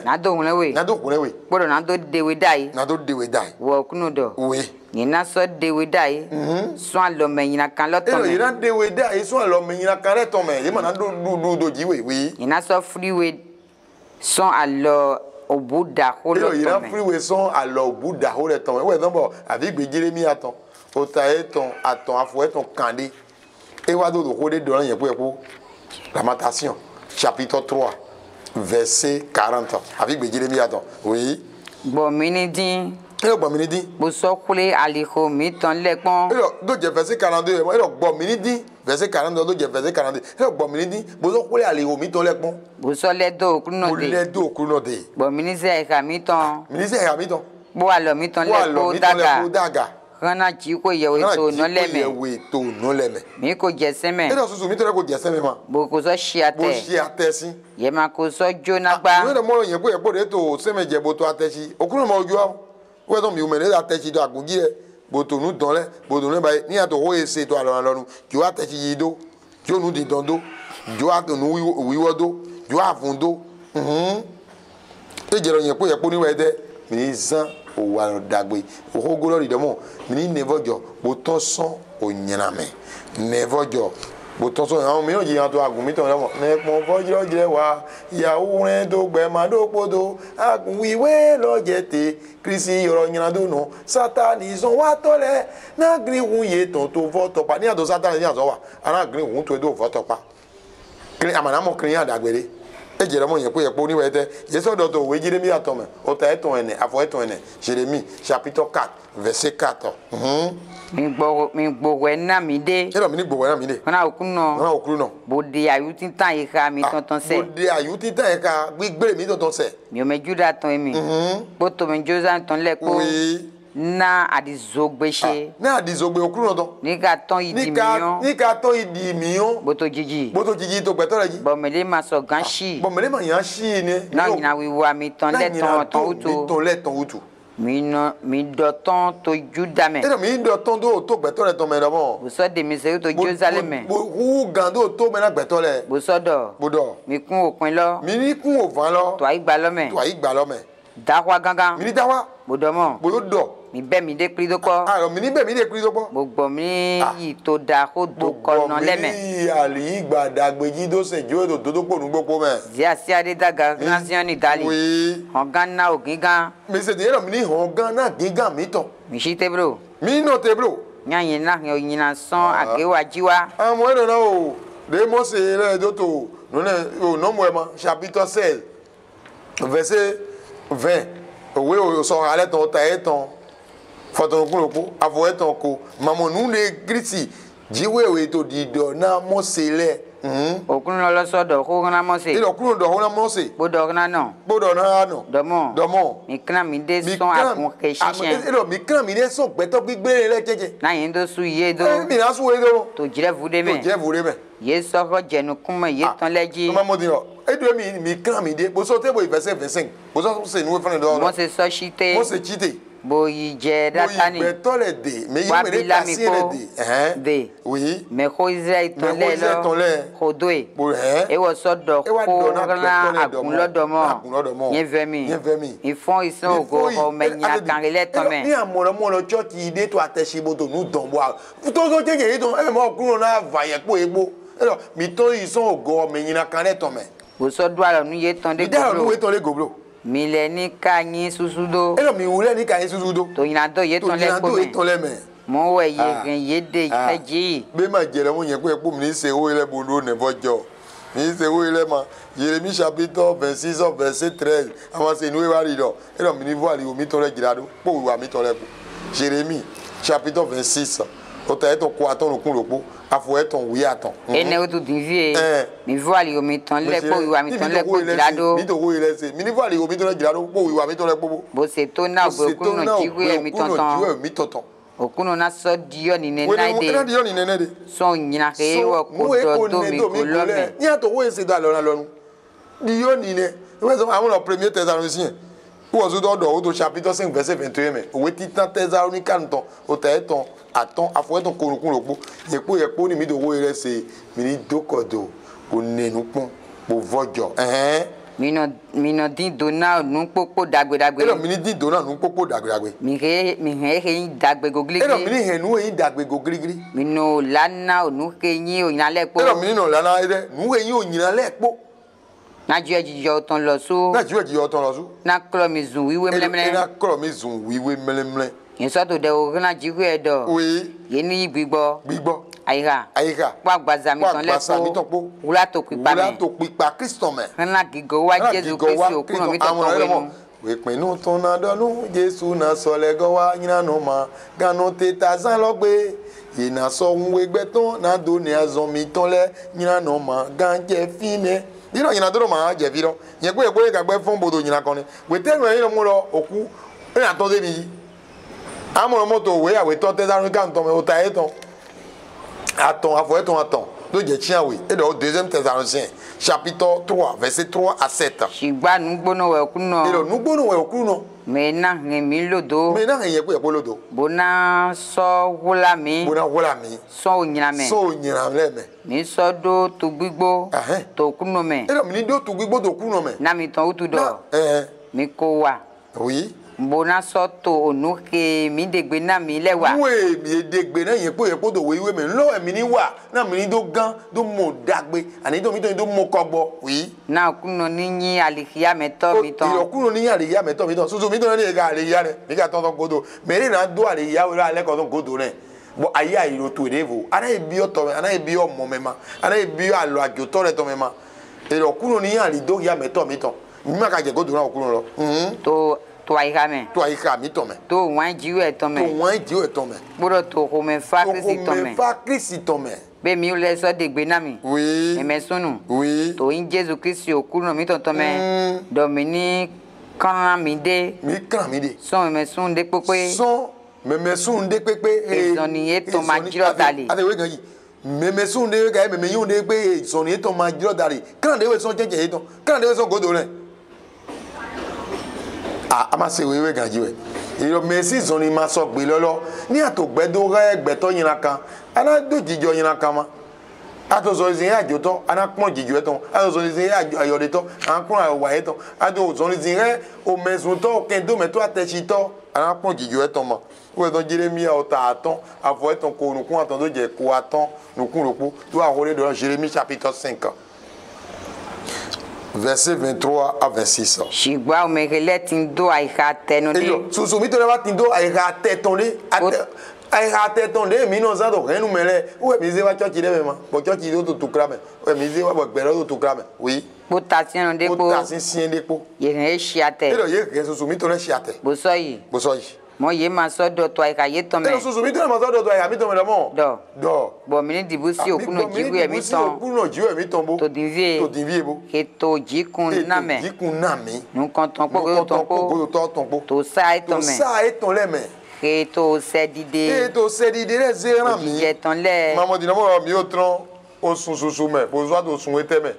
nado ŋlɛ mhm. we nado ŋlɛ we kpɔdɔ nado dewe da ye nado dewe da ye wɔ kunu dɔ we yìnyínna sɔ dewe da ye sɔn alɔmɛ yìnyínna kan lɔ tɔmɛ yìnyínna dewe da ye sɔn alɔmɛ yìnyínna kan lɛ tɔmɛ yìí mana do do do do dzi we we yìnyínna sɔ firi we sɔn alɔ òbu da ko lɛ tɔmɛ yìnyínna firi we sɔn alɔ òbu da ko lɛ tɔmɛ wɛ nɔbɔ àfi gbèjìlè mi atɔn o ta etɔn atɔn afɔ etɔn kan de ewa do do ko de dɔn yɛ kó yɛ kó lamentation chapitre trois verset 40 àfi gbèjìlé mi yàtọ̀ bon gbọ̀mínídín. eyọ gbọ̀mínídín. bùsọ̀kulé àlìkò mi tán lẹ́pọ́n. eyọ ló jẹ verset 42 yẹn bon gbọ̀mínídín verset 42 ló jẹ verset 42 eyọ gbọ̀mínídín bùsọ̀kulé àlìkò mi tán vous bùsọ̀lẹ́dọ̀ òkúrúnọ̀dé. bùsọ̀lẹ́dọ̀ òkúrúnọ̀dé. gbọ̀mínísẹ̀ ẹ̀ka mi tán. mínísẹ̀ ẹ̀ka mi tán. bó alọ̀ mi tán lẹ́kọ̀ọ́ dàgà. bó alọ̀ mi tán lẹ́kọ̀ọ́ dàgà xana dziko yewo eto nɔlɛmɛ xana dziko yewo eto nɔlɛmɛ. mi ko jɛsɛmɛ. e de susu mi tɛ ne ko jɛsɛmɛ ma. bokosɔ siatɛ. bo siatɛ si. yemakosɔ jonagba. a yɛrɛ mɔlɔ yɛ ko yɛ ko de to sɛmɛ jɛ boto atɛsi o kúrò ma o jo awo o yɛ tɔ mi o mɛ ne atɛsi do agogi yɛ boto nu dɔn lɛ boto nu ba ye ni yàtɔ o ye se to alɔn alɔnu jo atɛsi yi do jo nu di dɔn do jo atunu wiwɔ do jo afun do e jɛrɛ yɛ ko yɛ ko ni wɛ dɛ mi wardagbe woxogo lɔri dɔmɔ mini nevɔdzɔ botɔsɔn o nyinamɛ nevɔdzɔ botɔsɔn àwọn mìíràn jìyàn tó agùnmítàn lọ́wọ́ nẹ̀pọ̀n fọ́jọ́jẹ́ wa ìyàwó rẹ̀ tó gbẹ̀mà tó kpọ́dọ̀ agùnwíwé lọ́jẹ̀ tè kristi yọrọ nyinadó nù sátani zɔn wa tɔlɛ n'agiri hun yé tɔntɔn ni a ní àtɔ sátani ní àtɔ wa ara agiri hun tó yẹ e tó fɔ tɔpa amànàmɔ kiri yàn dàgbére edzeremo yekpo yekpo ni wɛtɛ yesu dɔ to wo edziremi atɔ mɛ o ta etɔn ene afɔ etɔn ene jeremi chapitre quatre verset quatre. mi gbɔ mhm. mi gbɔwɛ na mi de. e dɔ mi ni gbɔwɛ na mi de. ŋana okun nɔ. ŋana okun nɔ. bode ayu titan yi ka mi ah, tɔntɔn sɛ. bode ayu titan yi ka gbɛgbɛrɛ mi tɔntɔn sɛ. miomɛ juda tɔn ye mi. Mhm. kpoto mi josa tɔn lɛ oui na adizogbe se. ne adizogbe okuru nɔtɔ. ni ka tɔn idi miyɔn. ni ka tɔn idi miyɔn. boto jiji. boto jiji to gbɛtɔ la ji. bɔnmɛlɛ ma sɔ gan si. bɔnmɛlɛ ma yan si ne. n'a ɲinan wiwa mi tɔn lɛ tɔn tɔn o to. mi tɔn lɛ tɔn o to. mi nɔ mi dɔ tɔn to ju damɛ. e dɔ mi dɔ tɔn to to gbɛtɔ lɛ tɔmɛ dɔbɔ. busɔ demisɛn to jerusalem. bo wu gan to to mɛna gbɛtɔ lɛ. busɔ dɔ. budɔ. mi kun o pin lɔ. mi ni kun o dawa gangan. mi dawa. bodɔmɔ. bodo dɔ mi bẹ́ mi dé pírí tó kọ́. àrò mi ní bẹ́ẹ̀ mi dé pírí tó kọ́. mo gbọ́ mi ah. yìí tó da kó do kọ́nà lẹ́mẹ̀. mo gbọ́ mi yìí àlè ìgbà dàgbèjì tó sèjú ètò tó tó pònú gbogbo mẹ́. zia si adédàgà gánsián ní ìdálẹ̀ ọ̀gán náà ògín gan. mi ṣe tèyẹ́ rẹ̀ mi ní ọ̀gán náà gígàn mi tàn. mi ṣí tebro. mi nọ tebro. yanyin náà yanyin náà sán ah. àgéwájíwá. àmọ́ ah, ẹ̀rọ náà o lè mọ̀ sí ilé ẹjọ́ tó o nọ́mọ̀ ẹ̀ mọ́ chapitre seize verset vingt òwe òsọ alẹ́ tán ọ̀tá ẹ̀ tán fɔtɔnukunoko afɔwɛtɔnko mamonu le girisi jiwewe to di dɔ na mɔse lɛ. òkúnnà lọ́sọ̀ dọ̀ kó kánná mọ́sẹ̀. ìdọ̀ kúnnà dọ̀ kánná mọ́sẹ̀. gbódọ̀ kánná nọ. gbódọ̀ kánná nọ. dọ̀mọ́. dọ̀mọ́. mi kánná mi dé sọ́n àkùn kẹsíṣẹ́. ìdọ̀ mi kánná mi dé sọ́n gbẹ́tọ́ gbígbére rẹ jẹjẹ. náà yẹn tó sùn yé dó. ẹ mi náà sùn yé dó. tó jẹrẹ fúde mẹ. tó jẹrẹ fúde mẹ. yé sọ́kọ́ jẹnukun mẹ yé tán lẹ́jì. tó má mọ edu mi mi kran mi de boso tebo ifɛsɛfɛsɛn boso senuwe fana dɔwɔrɔ. mose sɔ si te. mose si te boyi jɛ datani wabila mi ko de mɛko israɛl tɔnlɛ lɔ kodo ye ewɔ sɔdɔ korana agunlɔ dɔmɔ nye vɛmi ifɔn isan ogo ɔmɛ nya kanrilɛ tɔmɛ. ní àmọ̀lọ́mọ̀lọ́ jọ́ọ̀tì ìdè tó àtẹ̀sí bòtò nù dàn bọ́ a tó tó tẹ̀yẹ̀ yìí tó ẹ̀ mọ̀ kúrò náà vàyẹ̀kpó egbò ẹ̀ lọ mi tó isan ogo ɔmɛ nya kanrilɛ tɔmɛ. wòsɔdɔ alɔ nu ye tɔn de goblo. ìdá alɔ nu ye tɔn de goblo mileni kanyi susudo. eno mi wulẹ ni kanyi susudo. tonyinato ye tɔn lɛ kpome tonyinato ye tɔn lɛ mɛ. mɔ wɛ ye gan ye de fɛ ji. bɛɛ ma jɛrɛ mo yɛ ko ekpo mi ni se wo yɛlɛ bolo nɛfɔ jɔ mi se wo yɛlɛ ma yeremi chapitre vingt six vingt sept treize ama se wa ri dɔ eno mi ni voile o mi tɔn lɛ jira do kpo wa mi tɔn ko yeremi chapitre vingt six ota eto ko atoro kun ropo afo eton wi atan ene o tu divie mi voile o mi tan le po ìwà mi tan le po gilado mi to wo ile se mi ni voile o mi tan le gilado po ìwà mi tan le po bo se to na bo ku no jiwe mi tan tan mi tan tan okunu na so dio ni ne na de wele dio ni ne ne de so nyina ke wo ko do do mi ko lo me wo se da lo na lo nu dio ni ne we so premier Thessaloniciens wo so do do o to chapitre cinq, verset vingt et 21 me owe titan Thessalonican ton o te ton atɔn afɔwɛtɔn korokun ɖokpo yekpo yekpo ni mi do wo yi rɛ se mi ni do kɔdo ko nenu kpɔn ko vɔdzɔ ɛhɛn. minɔ di dona nukpokpo dagbe-dagbe. ɛlɔ mini di dona nukpokpo dagbe-dagbe. mi he mi he he yin dagbego girigiri. ɛlɔ mini he nu he yin dagbego girigiri. minɔ lana onu he yin onyinalɛ kpo. ɛlɔ mini nɔ lana yi dɛ nu he yin onyinalɛ kpo nadzɔ dzidzɔ tɔn lɔ so. nadzɔ dzidzɔ tɔn lɔ so. naklɔ mi zun wiwe mlɛmlɛ. ɛna klɔ mi yen sɔto ɖe wo ɣla dzikue dɔ. oye. yen gbigbɔ. gbigbɔ. ayika. ayika. kó agbaza mi tán lẹ kó wula tó kpikpa mɛ. wula tó kpikpa kristɔ mɛ. ɣla gigɔ wa jésù kristu okunu mi tɔtɔ wɛnu. wèpinnu tún na dɔnu jésù na sɔlɛ gɔwa nyinanu ma ganu tètè azan lɔgbe yìnyín sɔ ŋuwégbé tán na do ní azɔmi tán lɛ nyinanu ma gan jɛ fi nɛ yìnyín yìnyín dɔrɔn ma jɛ fi lɔ nyɛ kó yẹ kó yẹ kagbɛ fún bodo yìnyín kɔni wètè ŋun amúnà mọ́tò òwe àwẹ̀ tán tẹ́ sáré ká ntọ́ mẹ́ o ta ẹ̀ tán àtàn àfọ̀ ẹ̀ tán àtàn ló jẹ́ tí àwẹ̀ ẹ̀ dọ̀ deuxième Thessaloniciens chapitre trois verset trois à sept. ṣùgbọ́n nugbóná wẹ̀ kú nọ. èrò nugbóná wẹ̀ kú nọ. mɛ na ŋɛ mi lodo. mɛ na ŋɛ yɛ kó yɛ kó lodo. bona sɔ wula mi. bona wula mi. sɔn o ɲinan mɛ. sɔn o ɲinan lɛ mɛ. mi sɔ do tugbigbo. tó kú nɔ mɛ. mi ni do tugbigbo tó kú nɔ mɛ. na o tu dɔ. mi ko wa. Oui bona sọ to onu mi degbe na mi lẹ wa. wúwe mi degbe náà yẹn kó yẹn kó tó wo iwe mi lọ́wọ́ mi ní wà náà mi ní tó gán tó mo dàgbé àní tó mi tó ní tó mọ̀ kọ́gbọ́ wí. náà kúnnà ní yín àlèkíyà mẹ́tọ́ mi tán. ìyọ̀ kúnnà ní yín àlèkíyà mẹ́tọ́ mi tán soso mi tó náà ní yẹn ká àlèkíyà rẹ̀ mi ká tọ́tọ́ kótó mẹ́rin náà dó àlèkíyà wẹ́rẹ́ alẹ́ kọ́tọ́ kótó rẹ̀ ayi a yiro to de fo ana ye biyɔ tɔmɛ ana ye biyɔ mɔmɛ ma ana ye biyɔ alɔ agiotɔ rɛ tɔmɛ ma èrò kúrò ní àlìdó yàmẹtọ mi tán mímọ àkàjẹ kó dùn náà kúrò lọ. tó to ayika e mɛ. to ayika mi tɔmɛ. to wɔn jiwɛ e tɔmɛ. to wɔn jiwɛ tɔmɛ. kpɔdɔ to home fa kirisi tɔmɛ. to home fa kirisi tɔmɛ. bɛ mi lɛ sɔ de gbe na mi. oui. ɛmɛ sunu. oui. to n jesu kirisi o kuru na mi tɔtɔmɛ. Mm. dɔmini kan mi de. mi kan mi de. sɔn ɛmɛ sun de kpekpe. sɔn mɛmɛ sun de kpekpe. ezɔni ye tɔma jirɔ ta le. ale wo gan yi mɛmɛ sun de ka ye mɛmɛ yiw de kpe ezɔni ye tɔma jirɔ ta le kan de wo sɔn jɛjɛ ye tɔn kan de wo sɔn a ma se wewe gaji we iyo mesi zoni ma so gbe lolo ni ato gbedo re gbeto yina kan ana do jijo yina kan ma ato so zin ajo to ana pon jijo e ton ato so zin ajo ayo de to ana pon awa e ton ato so zin re o mesun to kendo me to atechi to ana pon jijo e ton ma wo don jeremia o ta aton avo e ton ko nukun aton do je ko aton nukun ropo to a hore do jeremia chapitre 5 verset 23 à 26. Shigwa umegele tindo aiha tenone. Ejo, susumi tolewa tindo aiha tetone. Aiha tetone mi no zado renu mele. Uwe mize wa chochi deme ma. Bo chochi do to tukrame. Uwe mize wa bo gbero do tukrame. Oui. Potasien on depo. Potasien sien depo. Yeren e shiate. Ejo, yeren susumi tole shiate. Bosoyi. Bosoyi mɔ ye ma sɔ dɔ tɔ ye ka ye tɔmɛ. e susu mi tɛ ma sɔ dɔ tɔ ye a mi tɔmɛ dɛ mɔ. dɔ dɔ. bɔn mini dibu si o kunna jigu ye mi tɔn. kunna jigu ye mi tɔn bo. todinvie. todinvie bo. keto jikun namɛ. keto jikun namɛ. nukɔntɔn kpokoro tɔn ko. nukɔntɔn kpokoro tɔn ko. to sa etɔn mɛ. to sa etɔn lɛ mɛ. keto sɛdide. keto sɛdide lɛ zeran mi. ojijɛtɔn lɛ. mamadi namɔ mi y'o tɔn o sun susu mɛ bozuwa to sun etɛ mɛ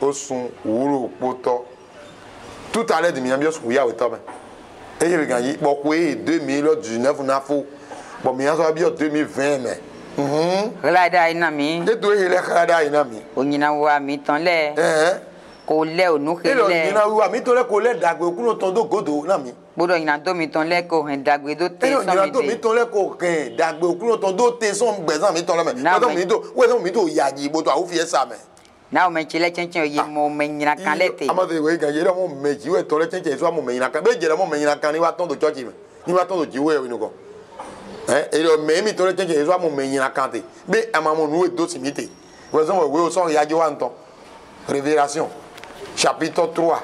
o sun wuro kpotɔ tuta alɛ dimi et mm-hmm. le ganyi kpɔkue ye 2019 na fo bɔn mi azɔ bi yɔ 2020 mɛ. xlã ɖe ayi na mi. e do ye lɛ xlã ɖe ayi na mi. o nyina wo ami tɔn lɛ. kò lɛ o nu xe lɛ. e lɔ nyina wo ami tɔn lɛ kò lɛ do godo na mi. gbọdọ nyina do mi tɔn lɛ kò hɛn dagbe do te sɔn mi de. e lɔ nyina do mi tɔn lɛ kò hɛn dagbe kúló tɔn do te sɔn gbɛsɛn mi tɔn lɛ mɛ. n'a mɛ o yɛ sɔn mi do yagi gbɔdɔ awo fi yɛ sa na o mechi le chenchen oye mo menyina kan lete ama de we gan yero mo mechi we to le chenchen so mo menyina kan be jere mo menyina kan ni wa ton do church mi ni wa ton do jiwe we nugo eh ero me mi to le chenchen so mo menyina kan te be ama mo nuwe do simite we so mo we o so ya wa nton révélation chapitre trois,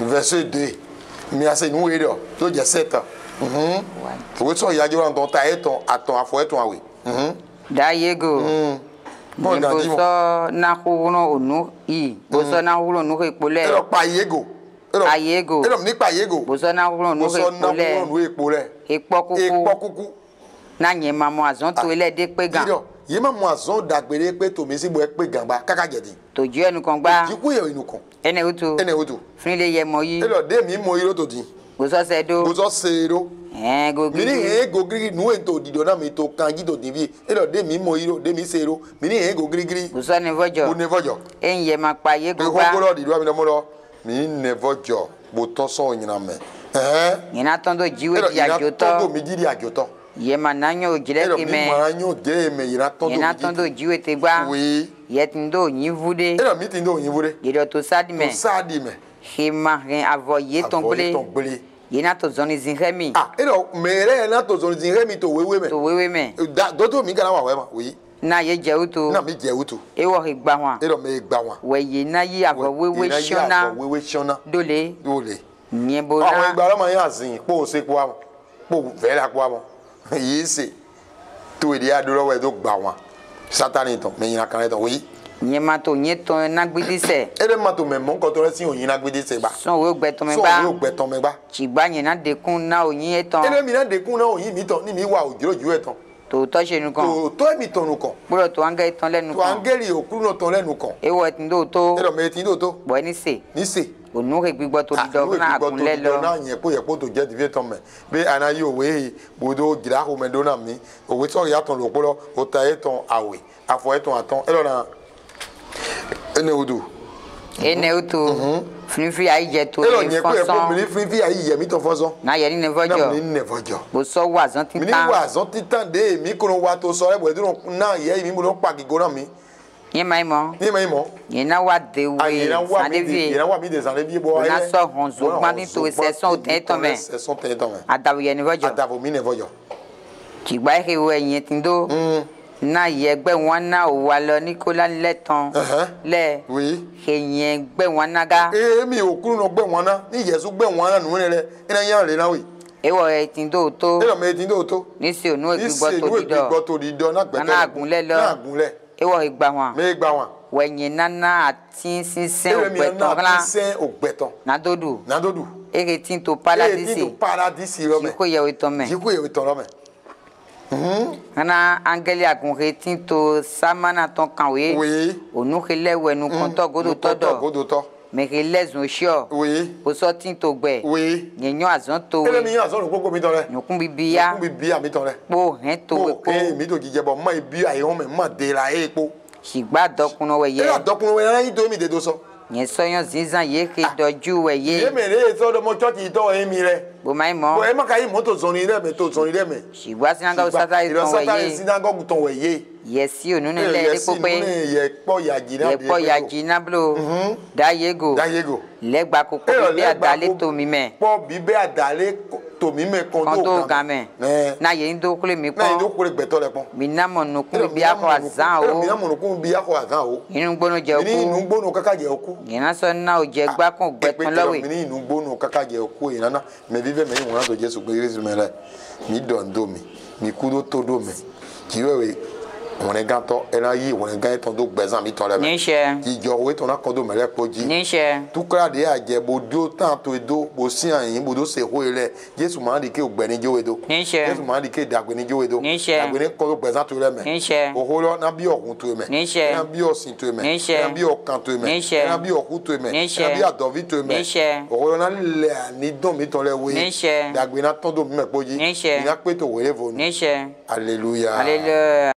verset deux. mi ase nu we do to je 7 mhm we so ya jo wa nton ta eton aton afo eton awe mhm da yego mhm boso na kuno onu i boso na kuno onu epo le ero pa yego ero ayego ero ni pa yego boso na kuno onu epo le boso na kuno onu epo le epo kuku epo kuku na yen ma mo azon de pe gan yìí máa mú àzán dàgbére pé tòmí síbo ẹ pé gàngbà kákà jẹ̀dí. tòjú ẹnu kan gbá. tòjú kúyẹ̀ ẹnu kan. ẹnẹ o tó. ẹnẹ o tó. fúnilé yẹ mọ yìí. ẹ lọ dé mi mọ yìí gososedo. gososedo. ɛɛ gogiri. mini hɛn gogiri nu eto didɔna mi to kanji to dibi elɔ de mi mo yiro de mi sero mini hɛn gogirigiri. gosɔ nefɔjɔ. o nefɔjɔ. e n yɛ ma pa ye goba. ekoko lɔ didɔ mi na mo lɔ mi nefɔjɔ bo tɔsɔn ɲinan mɛ. ɛɛ. ɲinan tɔn do jiwe di ajotɔ. ɲinan tɔn do mi ji di ajotɔ. yema nanyo jire kime jire me yina tondo yina tondo jiwe te gba oui yetin do nyivude ero mi tin do nyivude jire to sadime to sadime hema hɛn avɔye tɔngbele tɔngbele yena to zɔni zin hɛ zinremi ah enɔ mɛ yɛrɛ yɛrɛ na to zɔni zin hɛ ah, mi to wewe mɛ. to wewe mɛ. da mi kana wa na ye jɛwu to. na mi jɛwu to. e wɔ he gba wa. enɔ mɛ ye gba wa. wɛ ye na ye avɔ wewe sɔnna. yena ye avɔ wewe sɔnna. dole. dole. miɛbo na. àwọn ìgbà ọlọmọ yẹn àzìn kó o se kó a mọ kó o fẹ́ la kó a mọ yìí se tó ìdí adúlọ́wọ́ ẹ̀ tó gbà wọn sátani tán mẹ́yìn akanlẹ̀ oyi nye ma to nye tɔn nagbede sɛ. e de ma to mɛ mɔ nkɔtɔ rɛ si o nye nagbede sɛ ba. sɔn o y'o gbɛ tɔmɛ ba sɔn o y'o gbɛ tɔmɛ ba. tsigba nyina dekun na o nye tɔn. e mi tɔn ni mi wa o jiro ju yɛ tɔn. tòótọ́ ṣe nu kan. tòótọ́ ẹ̀mí tọ̀nù kan. gbọ́dọ̀ tó áńgẹ́ tán lẹ́nu kan. tó áńgẹ́lì òkúrú náà tán lẹ́nu kan. ewọ ẹtì ní òótó. ẹ̀rọ mi ẹtì ní òótó. bọ̀ ẹ́ ní sè. ní sè. ònúhè gbígbọ́ tó di dọ́gbọ́n náà kúnlẹ̀ lọ. àlùwẹ̀ gbígbọ́ tó di dọ́gbọ́n náà yẹ kó yẹ na tó jẹ́ dìbò tán mẹ́ bí anáyé òwe gbòdo gírà homẹ́dọ́nà mi òwe sọ̀rọ̀ yàtọ̀ lòpọ̀ lọ ene udu ene utu finifi ayi jẹ to ye fọsọn mini finifi ayi yẹ mi tọ fọsọn. n'a yẹ ni ne fọjọ n'a ni ne fọjọ. o sọ wazọn titan. mini wazọn titan de mi kɔnɔ wa to sɔrɔ ɛbɔ ɛdun n'a yɛ mi bolo pa gigo na mi. Ni ma yi mɔ. ni ma yi mɔ. yéna wa de wo ye wa mi de sandevi bɔ. o na sɔ hɔnzo gbani to sɛsɔn tɛ tɔmɛ. sɛsɔn tɛ tɔmɛ. adabu yɛ ni fɔjɔ. adabu mi ne fɔjɔ. jigba na yẹgbẹ wọn na o wa lọ nikola lẹtan lẹ kẹyìn gbẹ wọn na ga. ee mi ò kúrò náà gbẹ wọn na ní ìyẹsùn gbẹ wọn na nùwẹ̀rẹ̀ rẹ ẹnna yẹn rẹ náà wì. ewọ ẹtì tó tó. ewọ ẹtì tó tó. níṣẹ́ ònú ìgbìgbọ́ tó di dán nágbẹ́tọ́ náà gúnlẹ̀ lọ náà gúnlẹ̀. ewọ ìgbà wọn. mi ìgbà wọn. wẹ̀yìn nana àti sísẹ́ ògbẹ̀tàn rán. ewé mi nana àti sísẹ́ ògbẹ̀tàn. nadodu. nadodu. eretí tó paradisi. eretí tó paradisi rọmẹ. yìí kò yẹ ana angeli agunre ti to samana tɔn kan we onu ke lɛ wɛ nukɔntɔ godotɔ dɔ meke lɛ zun siɔ posɔ ti to gbɛ nye azɔn to we kele ni nyɔ azɔn nukun ko mi tɔ dɛ nukun bi biya nukun bi biya mi tɔ dɛ kpo hɛn to we kpo ee eh, mi to jijɛ bɔ ma ye biya ye wɔn mɛ ma de la ye kpo. sigba dɔkunna wɛ yɛ. e ka dɔkunna wɛ yɛ n'an y'i to mi de do sɔn nye sɔnyɔ zizan ye ke dɔju wɛ ye. ye mɛ ne ye sɔ dɔ mɔ tsɔtsi tɔ ye mi rɛ. boma yi mɔ. bɔn e ma ka yi mɔ to zɔnni dɛ mɛ to zɔnni dɛ mɛ. sigba sinagawo sata yi tɔn wɛ ye. sigba sinagawo tɔn wɛ ye. yɛsi onunu lɛ ne ko pe. yɛ kpɔ yɛ kpɔ yadzi na bolo. da yego. da yego. lɛgba koko bibe adale to mi mɛ. kpɔ bibe adale ko tomime kondo game na ye ndo kule mi ko na ndo kule gbeto le pon mi na mo nu kun bi azan o mi na mo azan o inú gbóná jẹ oku inú kaka jẹ oku ina so o je gba kan gbe kan lowe mi inú gbóná kaka jẹ oku ina na me vive me wona do Jésù gbe Jésù me la mi do ndo mi mi kudo todo me kiwewe wonegãtɔ ena yi wonegã etɔn do gbɛzã mi tɔn lɛ mɛ dzidzɔwo etɔn na kɔ do mɛlɛ kpɔ dzi tukura de yà jɛ bo do tán to do bo sian yin bo do seho yi lɛ Jésù maa di ke gbɛni jo yi do Jésù maa di ke dagbeni jo yi do dagbeni kɔ do gbɛzã to lɛ mɛ oho lɔ na bi ɔkun to yi mɛ na bi ɔsin to yi mɛ na bi ɔkan to yi mɛ na bi ɔku to yi mɛ na bi adɔvi to yi mɛ oho lɔ na lɛ ni dɔn mi tɔn lɛ wo ye dagbeni atɔn do mi mɛ kpɔ dzi